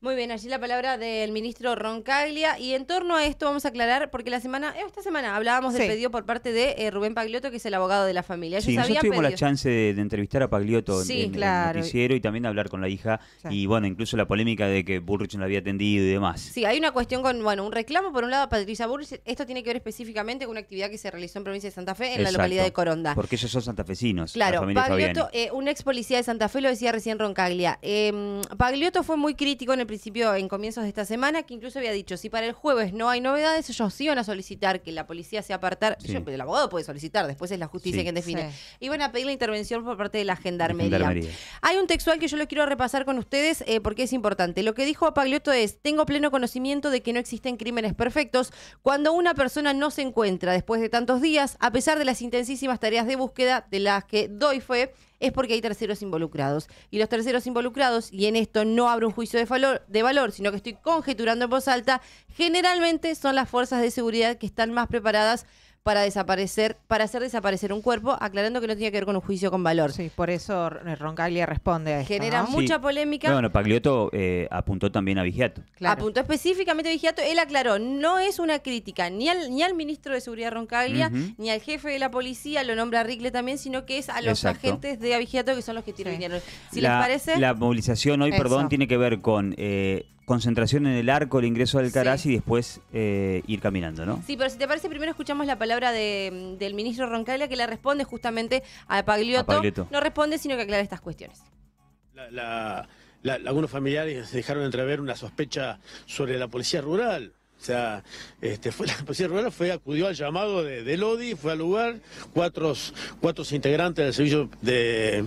Muy bien, allí la palabra del ministro Roncaglia. Y en torno a esto vamos a aclarar, porque la semana, eh, esta semana hablábamos del Sí. pedido por parte de eh, Rubén Pagliotto, que es el abogado de la familia. Ellos Sí, nosotros tuvimos la chance de, de entrevistar a Pagliotto en- Sí, en, en claro. el noticiero y también de hablar con la hija. Y bueno, incluso la polémica de que Bullrich no la había atendido y demás. Sí, hay una cuestión con, bueno, un reclamo por un lado a Patricia Burrich. Esto tiene que ver específicamente con una actividad que se realizó en provincia de Santa Fe, en la localidad de Coronda. Porque ellos son santafesinos. la Claro, Pagliotto, Fabiani. eh, un ex policía de Santa Fe lo decía recién Roncaglia. Eh, Pagliotto fue muy crítico en el principio, en comienzos de esta semana, que incluso había dicho, si para el jueves no hay novedades, ellos iban a solicitar que la policía se apartar. Sí. Yo- el abogado puede solicitar, después es la justicia Sí. quien define. Sí. Iban a pedir la intervención por parte de la gendarmería. Gendarmería. Hay un textual que yo lo quiero repasar con ustedes eh, porque es importante. Lo que dijo Pagliotto es, tengo pleno conocimiento de que no existen crímenes perfectos. Cuando una persona no se encuentra después de tantos días, a pesar de las intensísimas tareas de búsqueda de las que doy fe, es porque hay terceros involucrados. Y los terceros involucrados, y en esto no abro un juicio de valor, de valor, sino que estoy conjeturando en voz alta, generalmente son las fuerzas de seguridad que están más preparadas para desaparecer, para hacer desaparecer un cuerpo, aclarando que no tiene que ver con un juicio con valor. Sí, por eso Roncaglia responde a esto. Genera ¿no? mucha Sí. polémica. Bueno, Pagliotto eh, apuntó también a Vigiato. Apuntó específicamente a Vigiato. Él aclaró, no es una crítica ni al, ni al ministro de Seguridad Roncaglia, Ujú. ni al jefe de la policía, lo nombra Ricle también, sino que es a los Exacto. agentes de Vigiato que son los que intervinieron. Si la, les parece... La movilización hoy, Eso. perdón, tiene que ver con eh, concentración en el arco, el ingreso al Alcaraz y después eh, ir caminando, ¿no? Sí, pero si te parece, primero escuchamos la palabra de- del ministro Roncaglia que le responde justamente a Pagliotto. A Pagliotto. No responde, sino que aclara estas cuestiones. La- la- la- algunos familiares dejaron entrever una sospecha sobre la policía rural. O sea, este, fue, la policía rural fue, acudió al llamado de, de Lodi, fue al lugar, cuatro, cuatro integrantes del servicio de,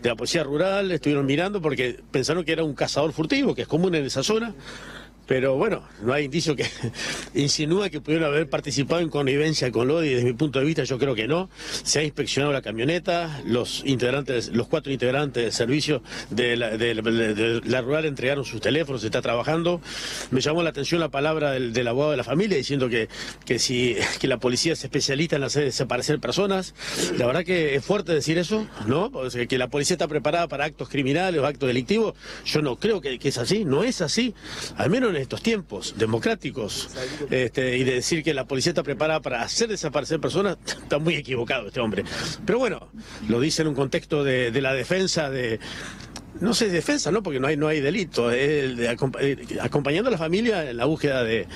de la policía rural estuvieron mirando porque pensaron que era un cazador furtivo, que es común en esa zona. Pero bueno, no hay indicio que insinúa que pudieron haber participado en connivencia con Lodi. Desde mi punto de vista, yo creo que no. Se ha inspeccionado la camioneta, los integrantes, los cuatro integrantes del servicio de la, rural entregaron sus teléfonos, se está trabajando. Me llamó la atención la palabra del, abogado de la familia diciendo que, que si que la policía se especializa en hacer desaparecer personas. La verdad que es fuerte decir eso, ¿no? O que la policía está preparada para actos criminales o actos delictivos. Yo no creo que, que es así, no es así. Al menos en estos tiempos democráticos. Este, y de decir que la policía está preparada para hacer desaparecer personas, está muy equivocado este hombre. Pero bueno, lo dice en un contexto de, la defensa de. No sé, defensa, ¿no? Porque no hay, no hay delito. eh, acompañando a la familia en la búsqueda de,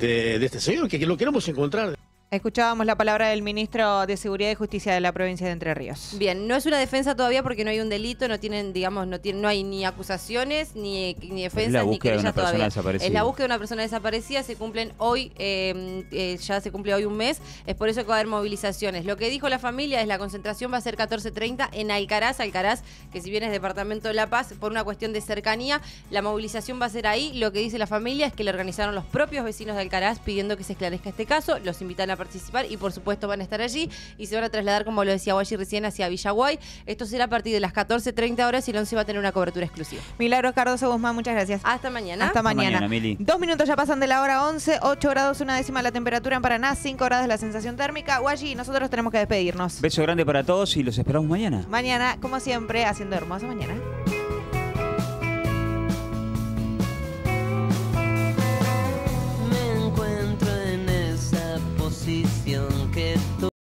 este señor, que lo queremos encontrar. Escuchábamos la palabra del ministro de Seguridad y Justicia de la provincia de Entre Ríos. Bien, no es una defensa todavía porque no hay un delito, no tienen, digamos, no tienen, no hay ni acusaciones, ni, ni defensas, la ni búsqueda de querellas una persona todavía. desaparecida. Es la búsqueda de una persona desaparecida, se cumplen hoy, eh, eh, ya se cumple hoy un mes, es por eso que va a haber movilizaciones. Lo que dijo la familia es la concentración va a ser 14.30 en Alcaraz, Alcaraz, que si bien es Departamento de La Paz, por una cuestión de cercanía, la movilización va a ser ahí. Lo que dice la familia es que le organizaron los propios vecinos de Alcaraz pidiendo que se esclarezca este caso, los invitan a participar y por supuesto van a estar allí y se van a trasladar, como lo decía Guayi recién, hacia Villaguay. Esto será a partir de las 14.30 horas y el 11 va a tener una cobertura exclusiva. Milagros Cardoso Guzmán, muchas gracias. Hasta mañana. Hasta mañana. mañana, Mili. Dos minutos ya pasan de la hora 11, 8 grados una décima la temperatura en Paraná, 5 grados la sensación térmica. Guayi, nosotros tenemos que despedirnos. Beso grande para todos y los esperamos mañana. Mañana, como siempre, haciendo hermosa mañana. decisión que tú